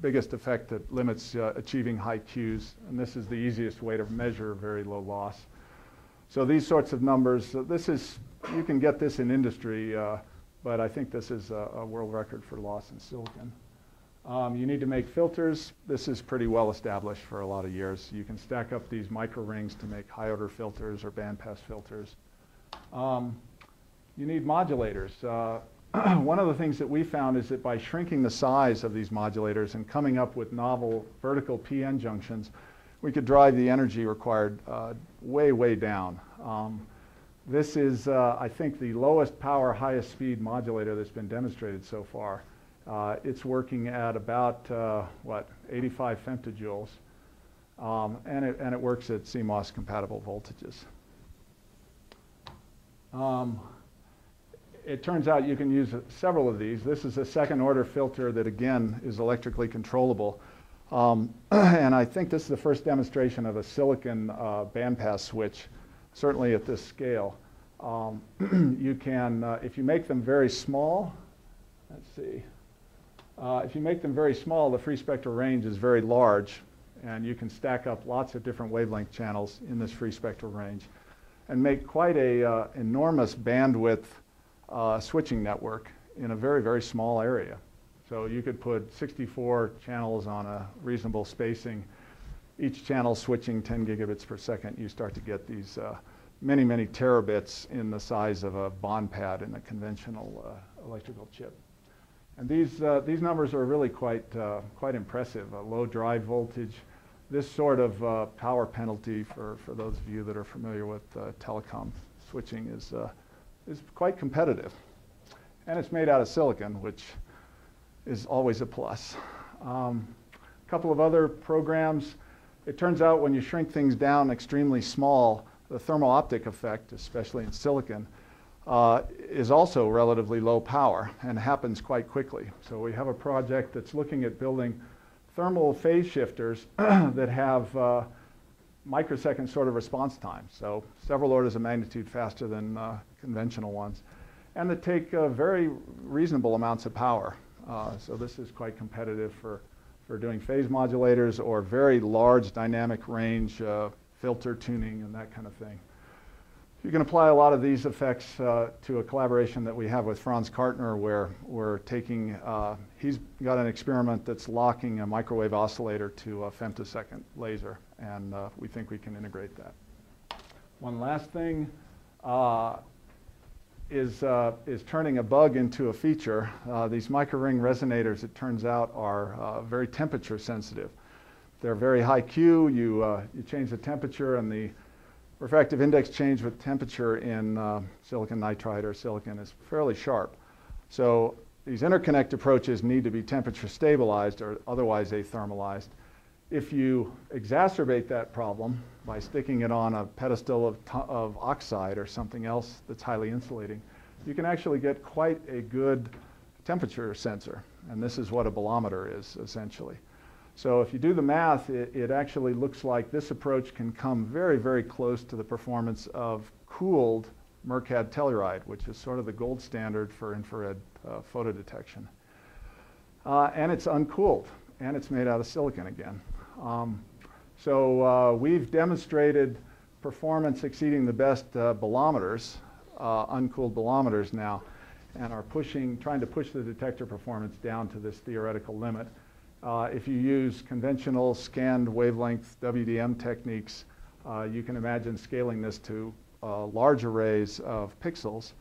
Speaker 2: biggest effect that limits uh, achieving high Qs, and this is the easiest way to measure very low loss. So these sorts of numbers, this is, you can get this in industry, uh, but I think this is a, a world record for loss in silicon. Um, you need to make filters. This is pretty well established for a lot of years. You can stack up these micro rings to make high order filters or bandpass filters. Um, you need modulators. Uh, one of the things that we found is that by shrinking the size of these modulators and coming up with novel vertical PN junctions, we could drive the energy required uh, way, way down. Um, this is, uh, I think, the lowest power, highest speed modulator that's been demonstrated so far. Uh, it's working at about, uh, what, 85 femtojoules. Um, and, it, and it works at CMOS compatible voltages. Um, it turns out you can use several of these. This is a second order filter that again is electrically controllable. Um, and I think this is the first demonstration of a silicon uh, bandpass switch, certainly at this scale. Um, you can, uh, if you make them very small, let's see, uh, if you make them very small, the free spectral range is very large, and you can stack up lots of different wavelength channels in this free spectral range and make quite a uh, enormous bandwidth uh, switching network in a very, very small area. So you could put 64 channels on a reasonable spacing, each channel switching 10 gigabits per second. You start to get these uh, many, many terabits in the size of a bond pad in a conventional uh, electrical chip. And these, uh, these numbers are really quite, uh, quite impressive. A low drive voltage, this sort of uh, power penalty for, for those of you that are familiar with uh, telecom switching is, uh, is quite competitive. And it's made out of silicon, which is always a plus. Um, a couple of other programs. It turns out when you shrink things down extremely small, the thermal optic effect, especially in silicon, uh, is also relatively low power and happens quite quickly. So we have a project that's looking at building thermal phase shifters that have uh, microsecond sort of response time, so several orders of magnitude faster than uh, conventional ones, and that take uh, very reasonable amounts of power. Uh, so this is quite competitive for, for doing phase modulators or very large dynamic range uh, filter tuning and that kind of thing. You can apply a lot of these effects uh, to a collaboration that we have with Franz Kartner where we're taking, uh, he's got an experiment that's locking a microwave oscillator to a femtosecond laser, and uh, we think we can integrate that. One last thing uh, is, uh, is turning a bug into a feature. Uh, these microring resonators, it turns out, are very temperature sensitive. They're very high Q, you, you change the temperature and the refractive index change with temperature in uh, silicon nitride or silicon is fairly sharp. So these interconnect approaches need to be temperature stabilized or otherwise athermalized. If you exacerbate that problem by sticking it on a pedestal of, of oxide or something else that's highly insulating, you can actually get quite a good temperature sensor. And this is what a bolometer is, essentially. So if you do the math, it, it, actually looks like this approach can come very, very close to the performance of cooled Mercad telluride, which is sort of the gold standard for infrared uh, photo detection. Uh, and it's uncooled, and it's made out of silicon again. Um, so uh, we've demonstrated performance exceeding the best uh, bolometers, uh, uncooled bolometers now, and are pushing, trying to push the detector performance down to this theoretical limit. Uh, if you use conventional scanned wavelength WDM techniques, uh, you can imagine scaling this to uh, large arrays of pixels,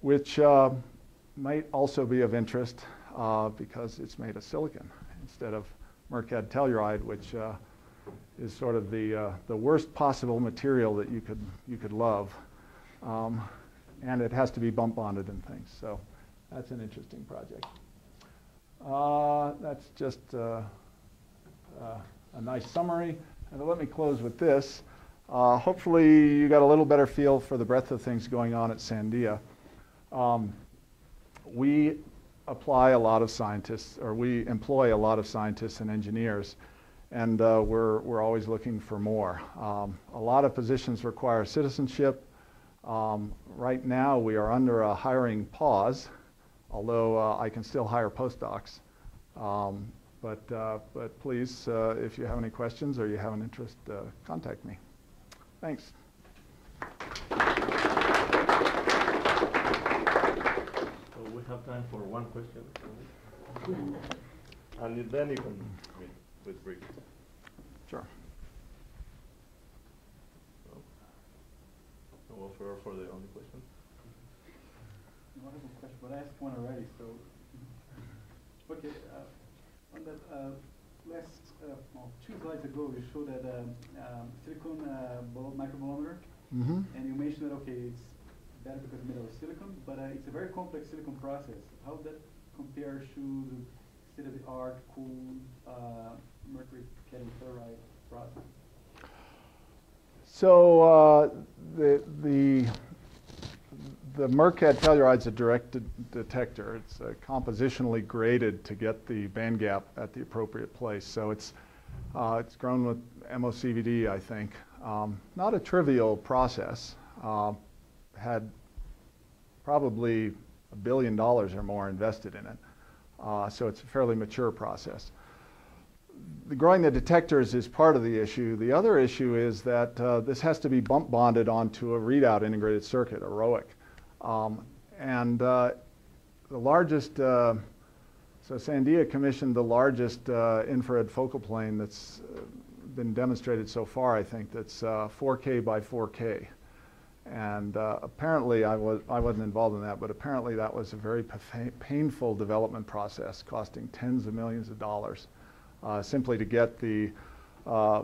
Speaker 2: which uh, might also be of interest uh, because it's made of silicon instead of Mercad telluride, which uh, is sort of the, the worst possible material that you could, you could love. Um, and it has to be bump bonded and things. So that's an interesting project. Uh, that's just uh, uh, a nice summary. And let me close with this. Uh, hopefully you got a little better feel for the breadth of things going on at Sandia. Um, we apply a lot of scientists, or we employ a lot of scientists and engineers, and uh, we're, we're always looking for more. Um, a lot of positions require citizenship. Um, right now we are under a hiring pause although uh, I can still hire postdocs. Um, But, uh, but please, uh, if you have any questions or you have an interest, uh, contact me. Thanks.
Speaker 1: So we have time for one question. And then you can meet with Rick.
Speaker 2: Sure.
Speaker 1: So, no offer for the only question.
Speaker 3: No, I have a question, but I asked one already, so. Okay, uh, on that, uh, last, uh, well, two slides ago, you showed that, um, um, silicon, uh, microbolometer,
Speaker 2: Mm-hmm.
Speaker 3: and you mentioned that, okay, it's better because it's made out of silicon, but, uh, it's a very complex silicon process. How that compares to the state-of-the-art, cool, uh, mercury cadmium telluride process?
Speaker 2: So uh, the the the Mercad Telluride's a direct de- detector. It's uh, compositionally graded to get the band gap at the appropriate place. So it's uh, it's grown with MOCVD, I think. Um, not a trivial process. Uh, had probably a billion dollars or more invested in it. Uh, so it's a fairly mature process the growing the detectors is part of the issue. The other issue is that uh, this has to be bump bonded onto a readout integrated circuit, a ROIC. Um, and uh, the largest, uh, so Sandia commissioned the largest uh, infrared focal plane that's been demonstrated so far, I think, that's uh, 4K by 4K. And uh, apparently, I, was, I wasn't involved in that, but apparently that was a very pa- painful development process, costing tens of millions of dollars uh, simply to get the uh,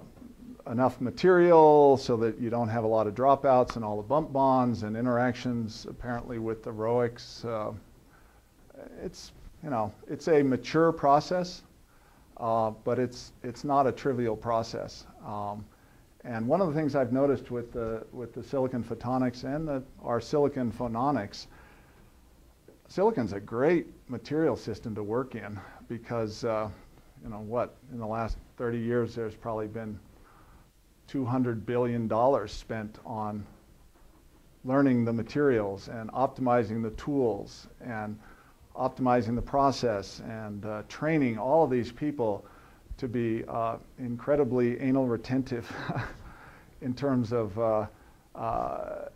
Speaker 2: enough material so that you don't have a lot of dropouts and all the bump bonds and interactions apparently with the ROICs. Uh, it's, you know, it's a mature process, uh, but it's, it's not a trivial process. Um, and one of the things I've noticed with the, with the silicon photonics and the, our silicon phononics, silicon's a great material system to work in because uh, you know what, in the last 30 years, there's probably been $200 billion spent on learning the materials and optimizing the tools and optimizing the process and uh, training all of these people to be uh, incredibly anal retentive in terms of uh, uh,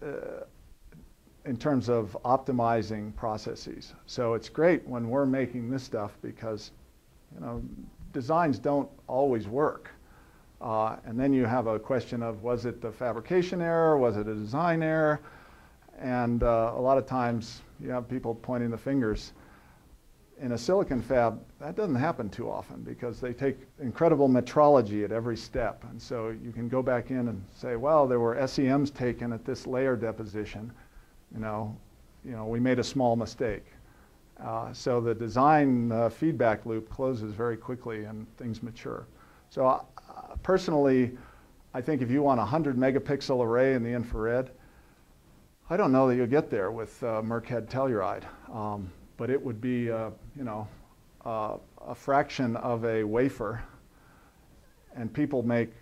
Speaker 2: in terms of optimizing processes. So it's great when we're making this stuff because you know, designs don't always work. Uh, and then you have a question of was it the fabrication error, was it a design error? And uh, a lot of times you have people pointing the fingers. In a silicon fab, that doesn't happen too often because they take incredible metrology at every step. And so you can go back in and say, well, there were SEMs taken at this layer deposition. You know, you know, we made a small mistake. Uh, so the design uh, feedback loop closes very quickly and things mature. So uh, personally, I think if you want a 100 megapixel array in the infrared, I don't know that you'll get there with uh, Mercad Telluride, um, but it would be, uh, you know, uh, a fraction of a wafer, and people make,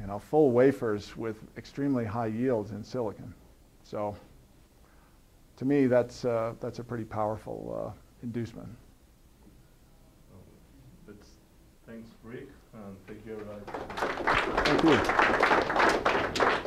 Speaker 2: you know, full wafers with extremely high yields in silicon. So to me, that's, uh, that's a pretty powerful uh, inducement.
Speaker 1: Thanks Rick and thank you everybody.
Speaker 2: Thank you.